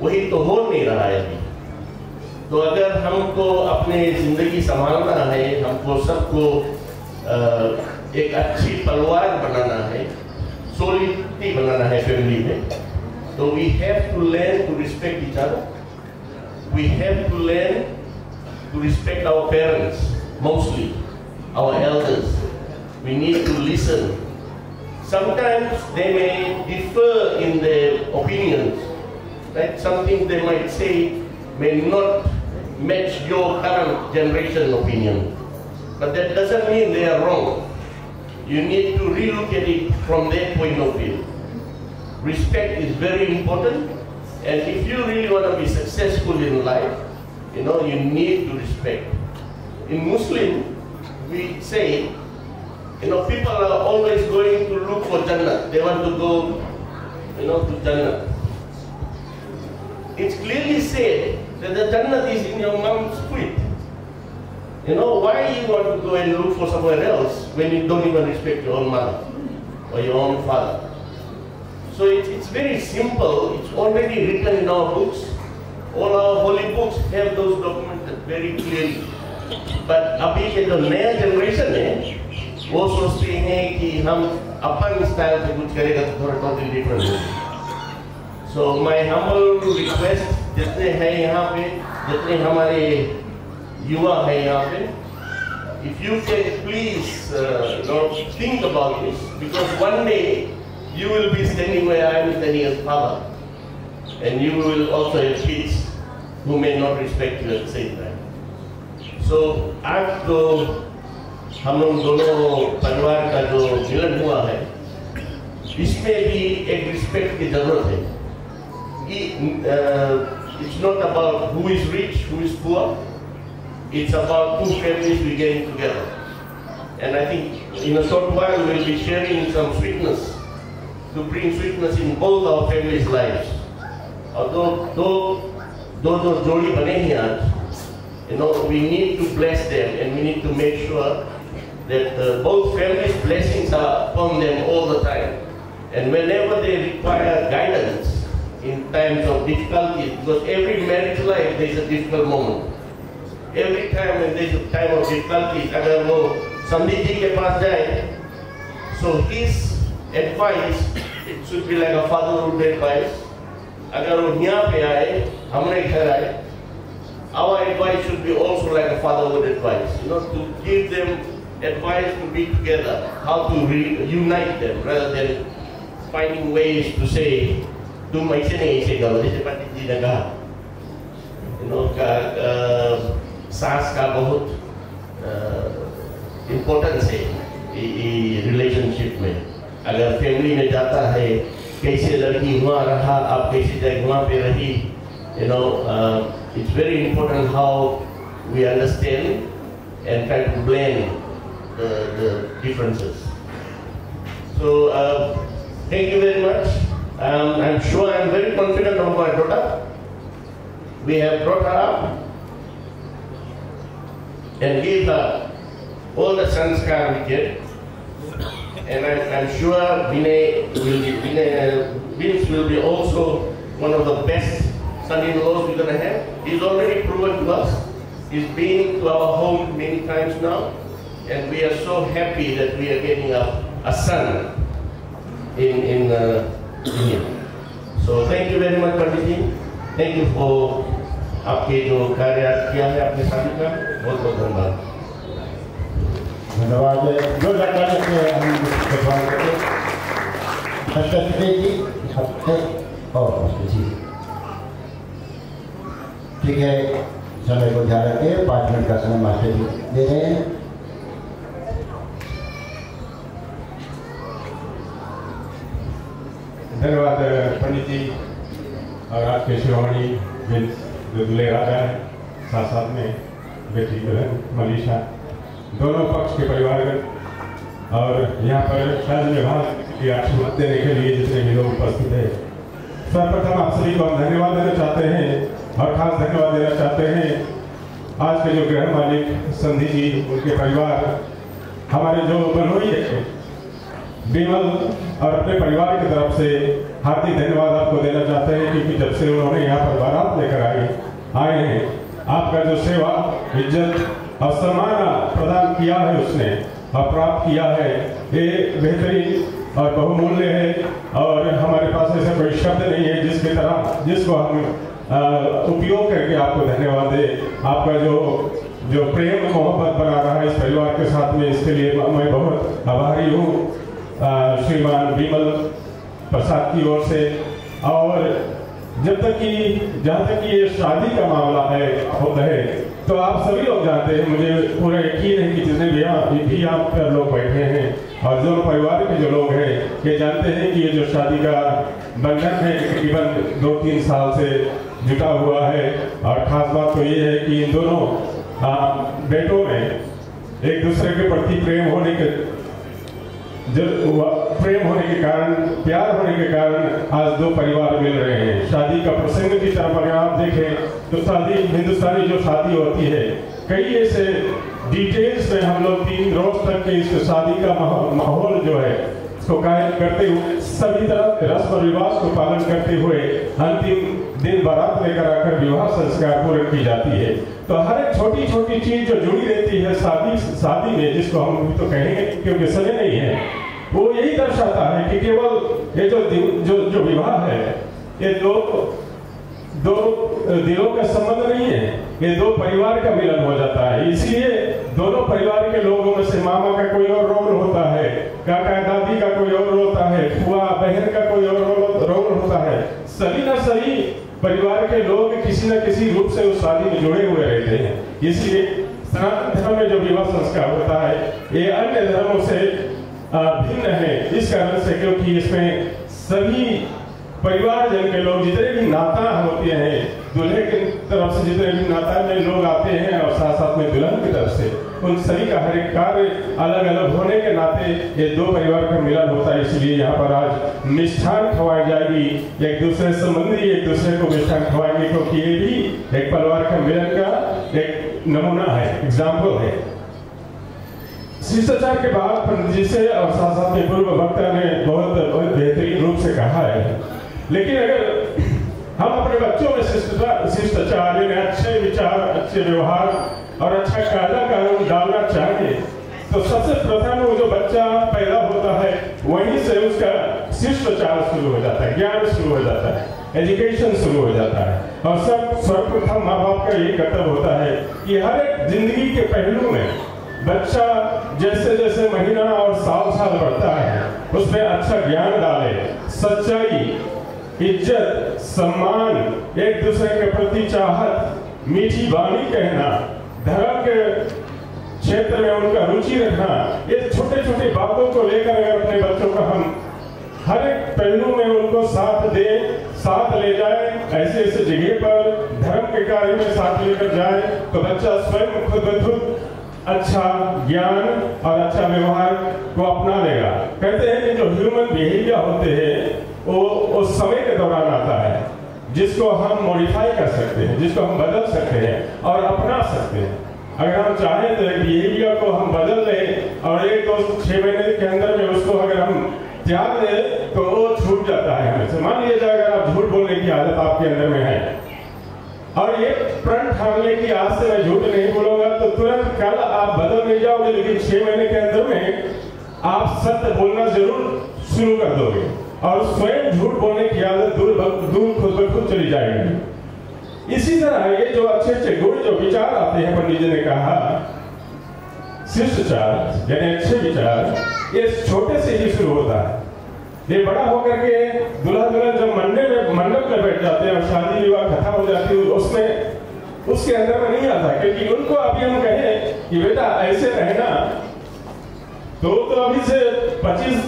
वही तो हो नहीं रहा है अभी। तो अगर हमको अपने ज़िंदगी संभालना है, हमको सबको एक अच्छी परिवार बनाना है सोलिडिटी बनाना है फैमिली में तो we have to learn to respect each other we have to learn to respect our parents, mostly our elders. We need to listen. Sometimes they may differ in their opinions. Right? Something they might say may not match your current generation opinion. But that doesn't mean they are wrong. You need to relook at it from their point of view. Respect is very important. And if you really want to be successful in life, you know, you need to respect. In Muslim, we say, you know, people are always going to look for Jannah. They want to go, you know, to Jannah. It's clearly said that the Jannah is in your mom's feet. You know, why you want to go and look for somewhere else when you don't even respect your own mother or your own father? So it, it's very simple. It's already written in our books. All our holy books have those documented very clearly. But अभी के जो नया जनरेशन है वो सोचते हैं कि हम अपन स्टाइल से कुछ करेगा तो थोड़ा टोटली डिफरेंट होगा सो माय हम्बल रिक्वेस्ट जितने हैं यहाँ पे जितने हमारे युवा हैं यहाँ पे if you can please uh, you know, think about this because one day you will be standing where I am standing as father and you will also have kids who may not respect you at the same time. So आज तो हम लोग दोनों परिवार का जो मिलन हुआ है इसमें भी एक रिस्पेक्ट की जरूरत है it's not about who is rich who is poor It's about two families we getting together. And I think in a short while we'll be sharing some sweetness to bring sweetness in both our families' lives. Although though those are jodi bane hi aaj, you know, we need to bless them and we need to make sure that uh, both families' blessings are upon them all the time. And whenever they require guidance in times of difficulties, because every marriage life there is a difficult moment. every time when there's a time of difficulty, अगर वो संदीप जी के पास जाए, so his advice it should be like a fatherhood advice. अगर वो यहाँ पे आए, हमारे घर आए, our advice should be also like a fatherhood advice. You know, to give them advice to be together, how to reunite them rather than finding ways to say, ऐसे नहीं ऐसे करो जैसे पंडित जी ने कहा. You know, का, uh, सास का बहुत इम्पोर्टेंस है रिलेशनशिप में अगर फैमिली में जाता है कैसे लड़की वहाँ रहा आप कैसे जगह वहाँ पे रही you know it's very important how we understand and try to blame the differences. So uh, thank you very much. Um, I'm sure I'm very confident of my daughter. We have brought her up and give her all the sanskar we get. And I'm, I'm sure Vinay will be, Vinay, uh, Vince will be also one of the best son-in-laws we're going to have. He's already proven to us. He's been to our home many times now. And we are so happy that we are getting a, a son in, in, uh, in him. So thank you very much, Pandit ji. Thank you for आपके जो कार्य आज किया है अपने शादी का बहुत बहुत धन्यवाद धन्यवाद जो जानकारी जी जी ठीक है समय को ध्यान रखें पाँच मिनट का समय मास्टर जी दे रहे हैं धन्यवाद पंडित जी और आपके शिरोमणि जो दूल्हे राजा है साथ साथ में बेटी दुल्हन मनीषा दोनों पक्ष के परिवारगण और यहाँ पर शादी विभाग की आशीर्वाद देने के लिए जितने भी लोग उपस्थित हैं। सर्वप्रथम आप सभी को धन्यवाद देना चाहते हैं और खास धन्यवाद देना चाहते हैं। आज के जो गृह मालिक संधि जी, उनके परिवार, हमारे जो बनोई है विमल और अपने परिवार की तरफ़ से हार्दिक धन्यवाद आपको देना चाहते हैं क्योंकि जब से उन्होंने यहाँ पर बारात लेकर आए आए हैं, आपका जो सेवा, इज़्ज़त सम्मान प्रदान किया है उसने और प्राप्त किया है। ये बेहतरीन और बहुमूल्य है और हमारे पास ऐसा कोई शब्द नहीं है जिसकी तरह, जिसको हम उपयोग करके आपको धन्यवाद दे। आपका जो जो प्रेम मोहब्बत बना रहा है इस परिवार के साथ में, इसके लिए मैं बहुत आभारी हूँ श्रीमान विमल प्रसाद की ओर से। और जब तक कि, जहाँ तक कि ये शादी का मामला है, होता है तो आप सभी लोग जानते हैं, मुझे पूरा यकीन है कि जितने भी यहाँ भी यहाँ पर लोग बैठे हैं, और जो परिवार के जो लोग हैं, ये जानते हैं कि ये जो शादी का बंधन है, तकरीबन दो तीन साल से जुटा हुआ है, और खास बात तो ये है कि इन दोनों बेटों में एक दूसरे के प्रति प्रेम होने के जब प्रेम होने के कारण, प्यार होने के कारण आज दो परिवार मिल रहे हैं। शादी का प्रसंग की तरफ़ अगर आप देखें तो शादी, हिंदुस्तानी जो शादी होती है, कई ऐसे डिटेल्स में हम लोग तीन रोज तक के इस शादी का माहौल जो है इसको कायम करते हुए, सभी तरह रस्म रिवाज को पालन करते हुए, अंतिम दिन बारात लेकर आकर विवाह संस्कार पूर्ण की जाती है। तो हर एक छोटी छोटी चीज़ जो जुड़ी रहती है शादी शादी में, जिसको हम अभी तो कहेंगे क्योंकि समय नहीं है, वो यही दर्शाता है कि केवल ये जो जो जो विवाह है, ये दो दो दिलों का संबंध नहीं है, ये दो परिवार का मिलन हो जाता है। इसलिए दोनों परिवार के लोगों में से मामा का कोई और रोल होता है, काका, दादी का कोई और रोल होता है फुआ बहन का कोई और रोल होता है। सभी ना सभी परिवार के लोग किसी न किसी रूप से उस शादी में जुड़े हुए रहते हैं। इसलिए सनातन धर्म में जो विवाह संस्कार होता है, ये अन्य धर्मों से भिन्न है। इस कारण से क्योंकि इसमें सभी परिवारजन के लोग, जितने भी नाता होते हैं, दूल्हे की तरफ़ से जितने भी नाता में लोग आते हैं और साथ साथ में दुल्हन की तरफ़ से, उन सभी का हर एक कार्य अलग अलग होने के नाते ये दो परिवार का मिलन होता है। इसलिए यहाँ पर आज मिष्ठान खवाई जाएगी। एक दूसरे संबंधी, एक दूसरे को मिष्ठान खवाएँगे, क्योंकि ये भी एक परिवार का मिलन का एक नमूना है एग्ज़ाम्पल है। शिष्टाचार के बाद पंडित जी से और साथ साथ में पूर्व वक्ता ने बहुत बहुत बेहतरीन रूप से कहा है। लेकिन अगर हम अपने बच्चों में शिष्टाचार, यानी अच्छे विचार, अच्छे व्यवहार और अच्छा कायदा कानून डालना चाहें तो सबसे प्रथम वो जो बच्चा पैदा होता है, वहीं से उसका शिष्टाचार शुरू हो जाता है, ज्ञान शुरू हो जाता है एजुकेशन शुरू हो जाता है। और सब सर्वप्रथम माँ बाप का यही कर्तव्य होता है कि हर एक ज़िंदगी के पहलू में बच्चा जैसे जैसे महीना और साल साल बढ़ता है, उसमें अच्छा ज्ञान डाले, सच्चाई इज़्ज़त, सम्मान, एक दूसरे के प्रति चाहत, मीठी वाणी कहना, धर्म के क्षेत्र में उनका रुचि रखना, ये छोटे छोटे बातों को लेकर अगर अपने बच्चों का हम हर एक पहलू में उनको साथ दे, साथ ले जाए, ऐसे ऐसे जगह पर धर्म के कार्य में साथ लेकर जाए तो बच्चा स्वयं खुद खुद अच्छा ज्ञान और अच्छा व्यवहार को अपना लेगा। कहते हैं कि जो ह्यूमन बिहेवियर होते हैं वो उस समय के दौरान आता है, जिसको हम मॉडिफाई कर सकते हैं, जिसको हम बदल सकते हैं और अपना सकते हैं। अगर हम चाहें तो बिहेवियर को हम बदल लें और एक दो तो छह महीने के अंदर में उसको अगर हम त्याग दें तो वो छूट जाता है हमें से। मान लीजिए अगर आप झूठ बोलने की आदत आपके अंदर में है और ये प्रण ठान कि आज से मैं झूठ नहीं बोलूँगा तो तुरंत कल आप बदल नहीं जाओगे, लेकिन छह महीने के अंदर में आप सत्य बोलना ज़रूर शुरू कर दोगे। और स्वयं झूठ बोलने की आदत दूर दूर खुद ब खुद चली जाएगी। इसी तरह ये जो अच्छे अच्छे गुण, जो विचार आते हैं, पंडित जी ने कहा, शिष्टाचार, यानी अच्छे विचार, ये छोटे से ही शुरू होता है। ये बड़ा होकर के दुल्हा दुल्हन जब मंडे में मंडप में बैठ जाते हैं और शादी विवाह खत्म हो जाती है, उसमें, उसके अंदर में नहीं आता, क्योंकि उनको अभी हम कहें कि बेटा, ऐसे रहना तो तो अभी से पच्चीस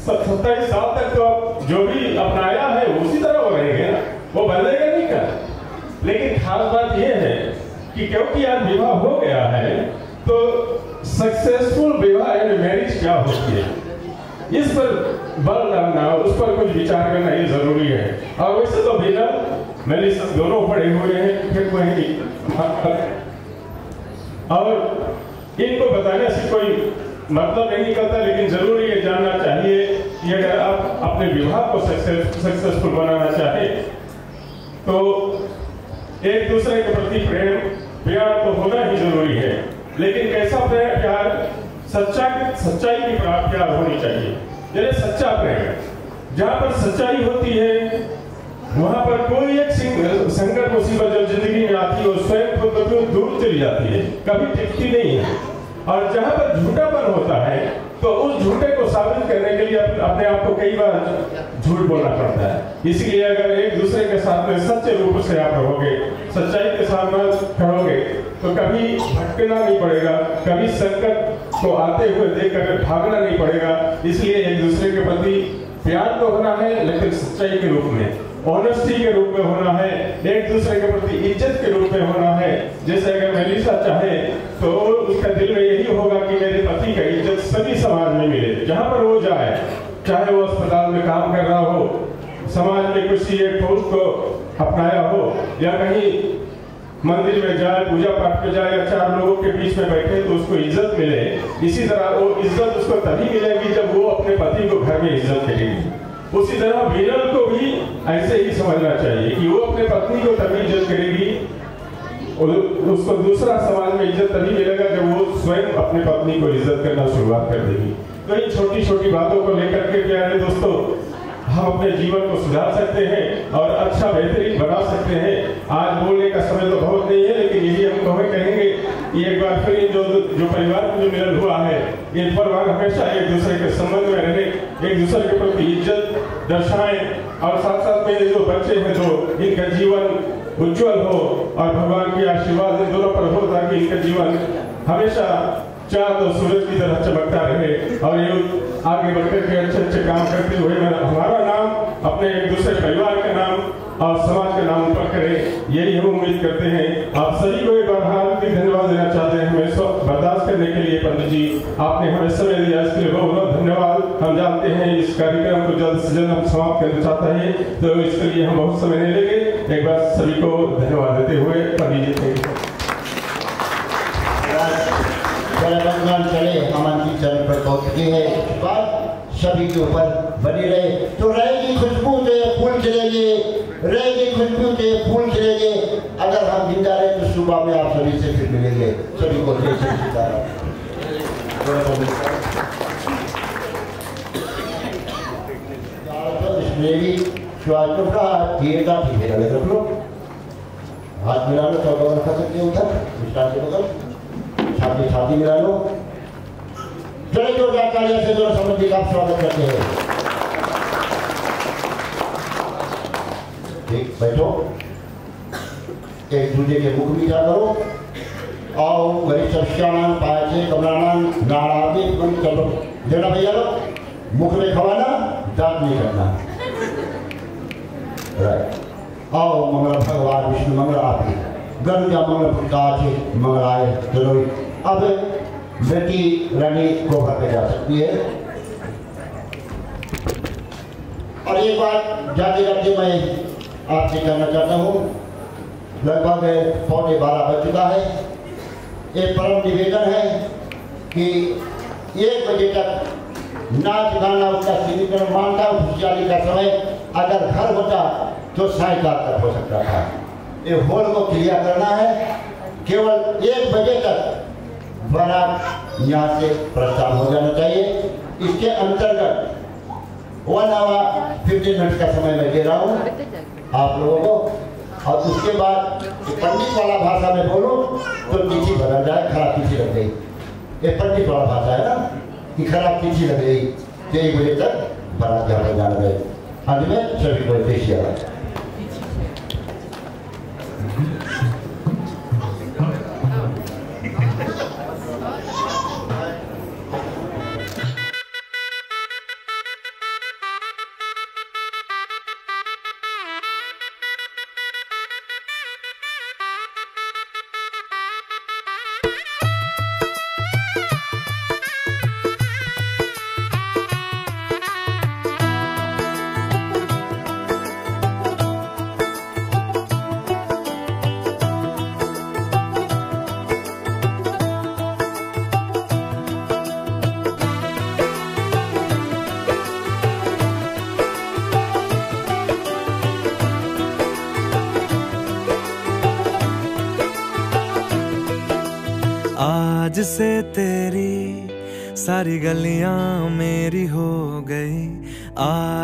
सत्ताईस साल तक तो जो भी अपनाया है, उसी तरह वो रहेंगे ना? वो बदलेगा नहीं कर लेकिन खास बात यह है कि क्योंकि आज विवाह हो गया है तो सक्सेसफुल विवाह यानी मैरिज क्या होती है? इस पर बल डालना, उस पर कुछ विचार करना ये ज़रूरी है। और वैसे तो बिना मैंने सब दोनों पढ़े हुए हैं, फिर वही और इनको बताने से कोई मतलब नहीं निकलता, लेकिन ज़रूरी ये जानना चाहिए कि अगर आप अपने विवाह को सक्सेसफुल बनाना चाहे तो एक दूसरे के प्रति प्रेम, प्यार तो होना ही ज़रूरी है। लेकिन कैसा प्रेम प्यार? सच्चा, सच्चाई की प्राप्त प्यार होनी चाहिए? यानी सच्चा प्रेम जहाँ पर सच्चाई होती है, वहाँ पर कोई एक संकट मुसीबत जो ज़िंदगी में आती है स्वयं ब दूर चली जाती है। कभी टिकती नहीं है। और जहाँ पर झूठापन होता है तो उस झूठे को साबित करने के लिए अपने आप को कई बार झूठ बोलना पड़ता है। इसलिए अगर एक दूसरे के साथ में सच्चे रूप से आप रहोगे, सच्चाई के सामने करोगे तो कभी भटकना नहीं पड़ेगा, कभी संकट को आते हुए देख कर भागना नहीं पड़ेगा। इसलिए एक दूसरे के प्रति प्यार तो होना है, लेकिन सच्चाई के रूप में। ऑनेस्टी के रूप में होना है, एक दूसरे के प्रति इज़्ज़त के रूप में होना है। जैसे अगर मेलिसा चाहे तो उसका दिल में यही होगा कि मेरे पति का इज़्ज़त सभी समाज में मिले, जहाँ पर वो जाए। चाहे वो अस्पताल में काम कर रहा हो, समाज में किसी एक पोस्ट को अपनाया हो, या कहीं मंदिर में जाए, पूजा पाठ पे जाए, या चार लोगों के बीच में बैठे तो उसको इज़्ज़त मिले। इसी तरह वो इज़्ज़त उसको तभी मिलेगी जब वो अपने पति को घर में इज़्ज़त करेगी उसी तरह वीरल को भी ऐसे ही समझना चाहिए कि वो अपने पत्नी को तभी इज़्ज़त करेगी और उसको दूसरा समाज में इज़्ज़त तभी मिलेगा जब वो स्वयं अपने पत्नी को इज़्ज़त करना शुरुआत कर देगी। तो इन छोटी छोटी बातों को लेकर के, प्यारे दोस्तों, हम अपने जीवन को सुधार सकते हैं और अच्छा बेहतरीन बना सकते हैं। आज बोलने का समय तो बहुत नहीं है, लेकिन यही हम कहें कहेंगे एक बार फिर जो जो परिवार में जो मिलन हुआ है इन परिवार हमेशा एक दूसरे के संबंध में रहे। एक दूसरे के प्रति इज़्ज़त दर्शाए और साथ साथ मेरे जो बच्चे हैं जो इनका जीवन उज्जवल हो और भगवान के आशीर्वाद दोनों पर हो ताकि इनका जीवन हमेशा चाँद और सूरज की तरह चमकता रहे। और ये आगे बढ़कर के अच्छे अच्छे काम करते हुए मेरा, हमारा नाम, अपने एक दूसरे परिवार का नाम और समाज का नाम ऊपर करें। यही हम उम्मीद करते हैं। आप सभी को एक बार हार्दिक धन्यवाद देना चाहते हैं। हमें बर्दाश्त करने के लिए पंडित जी, आपने हमें समय दिया। इसके लिए बहुत बहुत धन्यवाद। हम जानते हैं इस कार्यक्रम को जल्द से जल्द हम समाप्त करना चाहते हैं। तो इसके लिए हम बहुत समय नहीं लेंगे। एक बार सभी को धन्यवाद देते हुए पंडित जी थैंक यू बंधन चले अमन की चरण पर पहुँच चुकी है। बात सभी के ऊपर बनी रहे। तो रहेगी खुशबू से फूल खिलेंगे रहेगी खुशबू से फूल खिलेंगे। अगर हम ज़िंदा रहे तो सुबह में आप सभी से फिर मिलेंगे। सभी को श्री सीताराम। मेरी स्वास्थ्य का का रख लो हाथ मिला लो तो बगल रख सकते उधर विश्राम के बगल छाती छाती मिला लो। चले जो तालियाँ से दोनों संबंधी का आप स्वागत करते हैं। ठीक, बैठो। एक दूसरे के मुख मीठा करो। आओ श्याणान पायाचे कमलानान नाड़ादि बंद करो देना भैया लोग, मुख में खवाना, दांत नहीं करना। राइट आओ, मंगल भगवान, विष्णु मंगल आपकी। गंगा मंगल प्रकाश, मंगलाय चलो अब बेटी रानी को घर पे जा सकती है। और एक बात जाते जाते मैं आपसे कहना चाहता हूँ, लगभग पौने बारह बज चुका है। एक परम निवेदन है कि एक बजे तक नाच गाना उसका श्रीकरण मानता खुशहाली का समय अगर घर होता तो साढ़े तक हो सकता था। ये हॉल को क्लियर करना है। केवल एक बजे तक बारात यहाँ से प्रस्थान हो जाना चाहिए। इसके अंतर्गत वन आवर फिफ्टीन मिनट का समय मैं दे रहा हूँ आप लोगों को। और उसके बाद पंडित वाला भाषा में बोलो तो तिथि बदल जाए, खराब तिथि लग गई। ये पंडित वाला भाषा है ना, कि खराब तिथि लग गई तो एक बजे तक बड़ा पर जाना गए अंत में सभी को पेशिया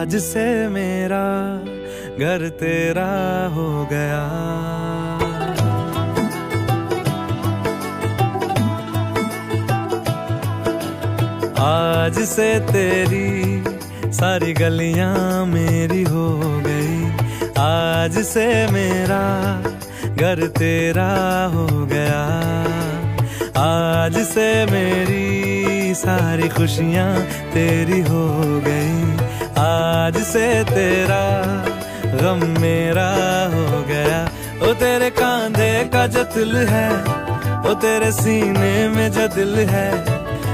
आज से मेरा घर तेरा हो गया। आज से तेरी सारी गलियाँ मेरी हो गई। आज से मेरा घर तेरा हो गया। आज से मेरी सारी खुशियाँ तेरी हो गई। आज से तेरा गम मेरा हो गया। ओ तेरे कांधे का जो दिल है, ओ तेरे सीने में जो दिल है,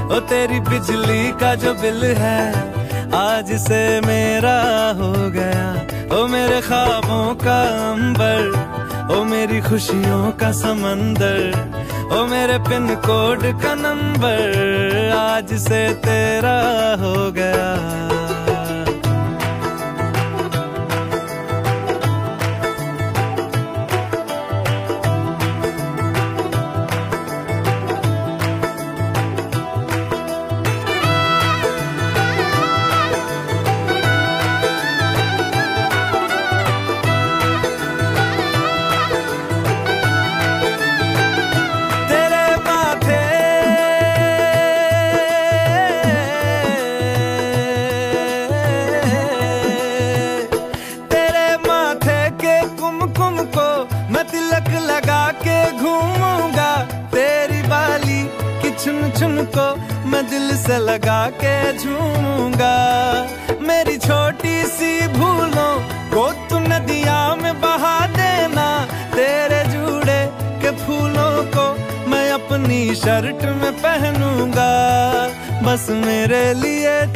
ओ तेरी बिजली का जो बिल है, आज से मेरा हो गया। ओ मेरे ख्वाबों का अंबर, ओ मेरी खुशियों का समंदर, ओ मेरे पिन कोड का नंबर, आज से तेरा हो गया।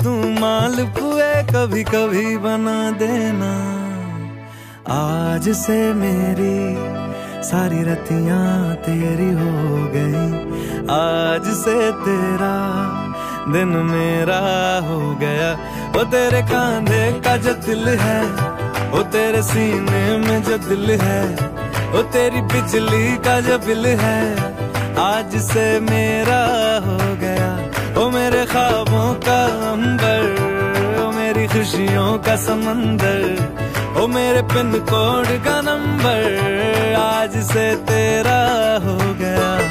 तू माल पुए कभी कभी बना देना। आज से मेरी सारी रतियाँ तेरी हो गई। आज से तेरा दिन मेरा हो गया। वो तेरे कांधे का जो दिल है, वो तेरे सीने में जो दिल है, वो तेरी बिजली का जो बिल है। आज से मेरा हो गया। वो मेरे ख्वाबों खुशियों का समंदर। ओ मेरे पिन कोड का नंबर आज से तेरा हो गया।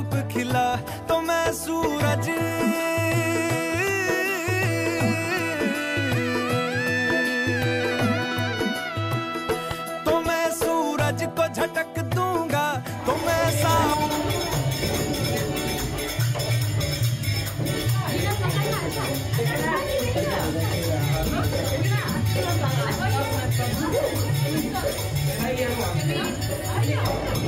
धूप खिला तो मैं सूरज। तो मैं सूरज को झटक दूँगा तो मैं सा ओ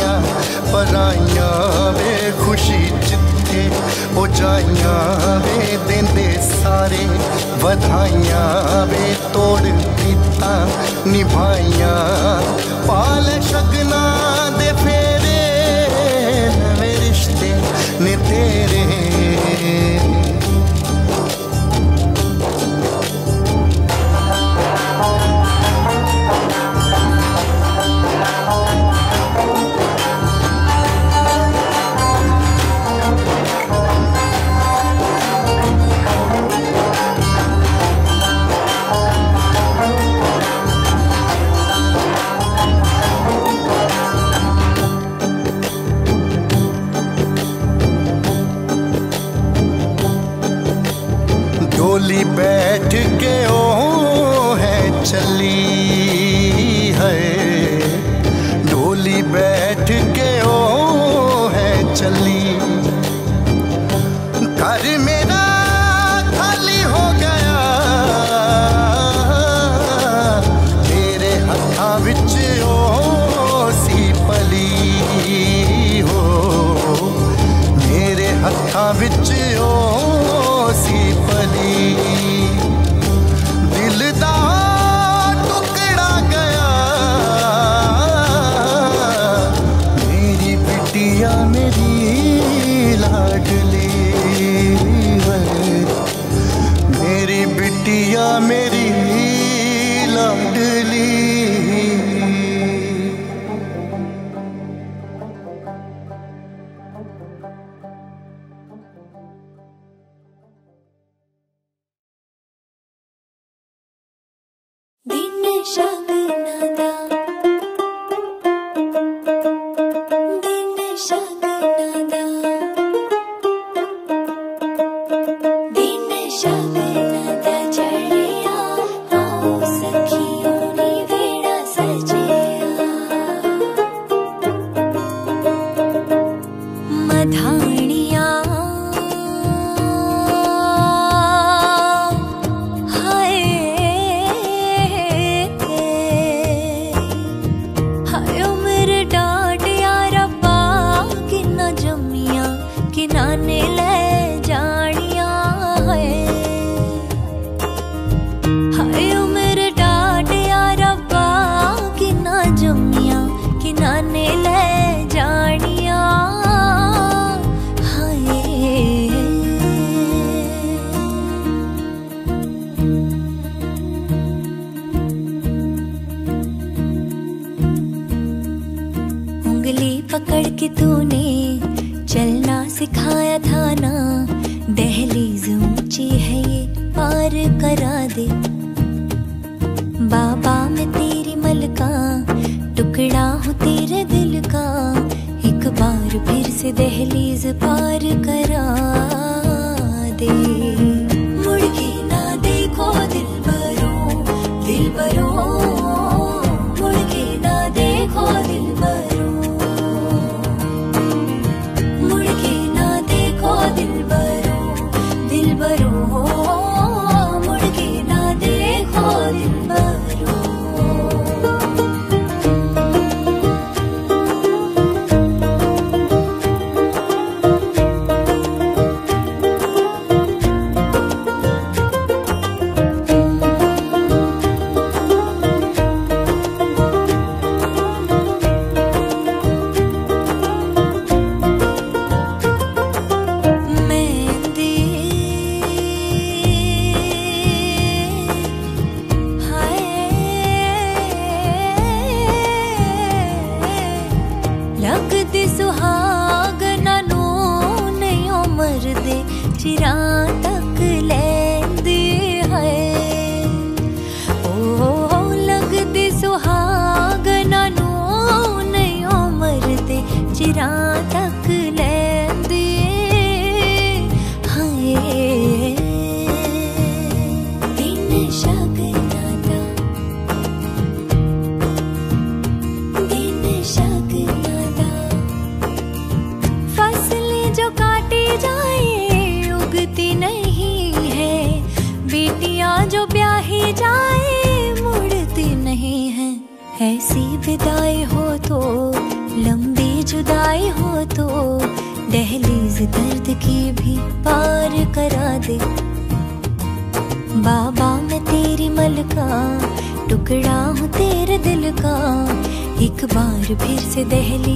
ਪਰਾਈਆਂ ਪਰਾਈਆਂ ਵੇ ਖੁਸ਼ੀ ਜਿੱਥੇ ਉਹ ਜਾਈਆਂ ਵੇ ਦਿੰਦੇ ਸਾਰੇ, ਵਧਾਈਆਂ ਵੇ ਤੋੜ ਦਿੱਤਾ ਨਿਭਾਈਆਂ। ਪਾਲ ਸ਼ਗਨਾ ਦੇ ਫੇਰ बैठ के ओ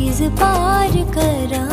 दहलीज पार करा।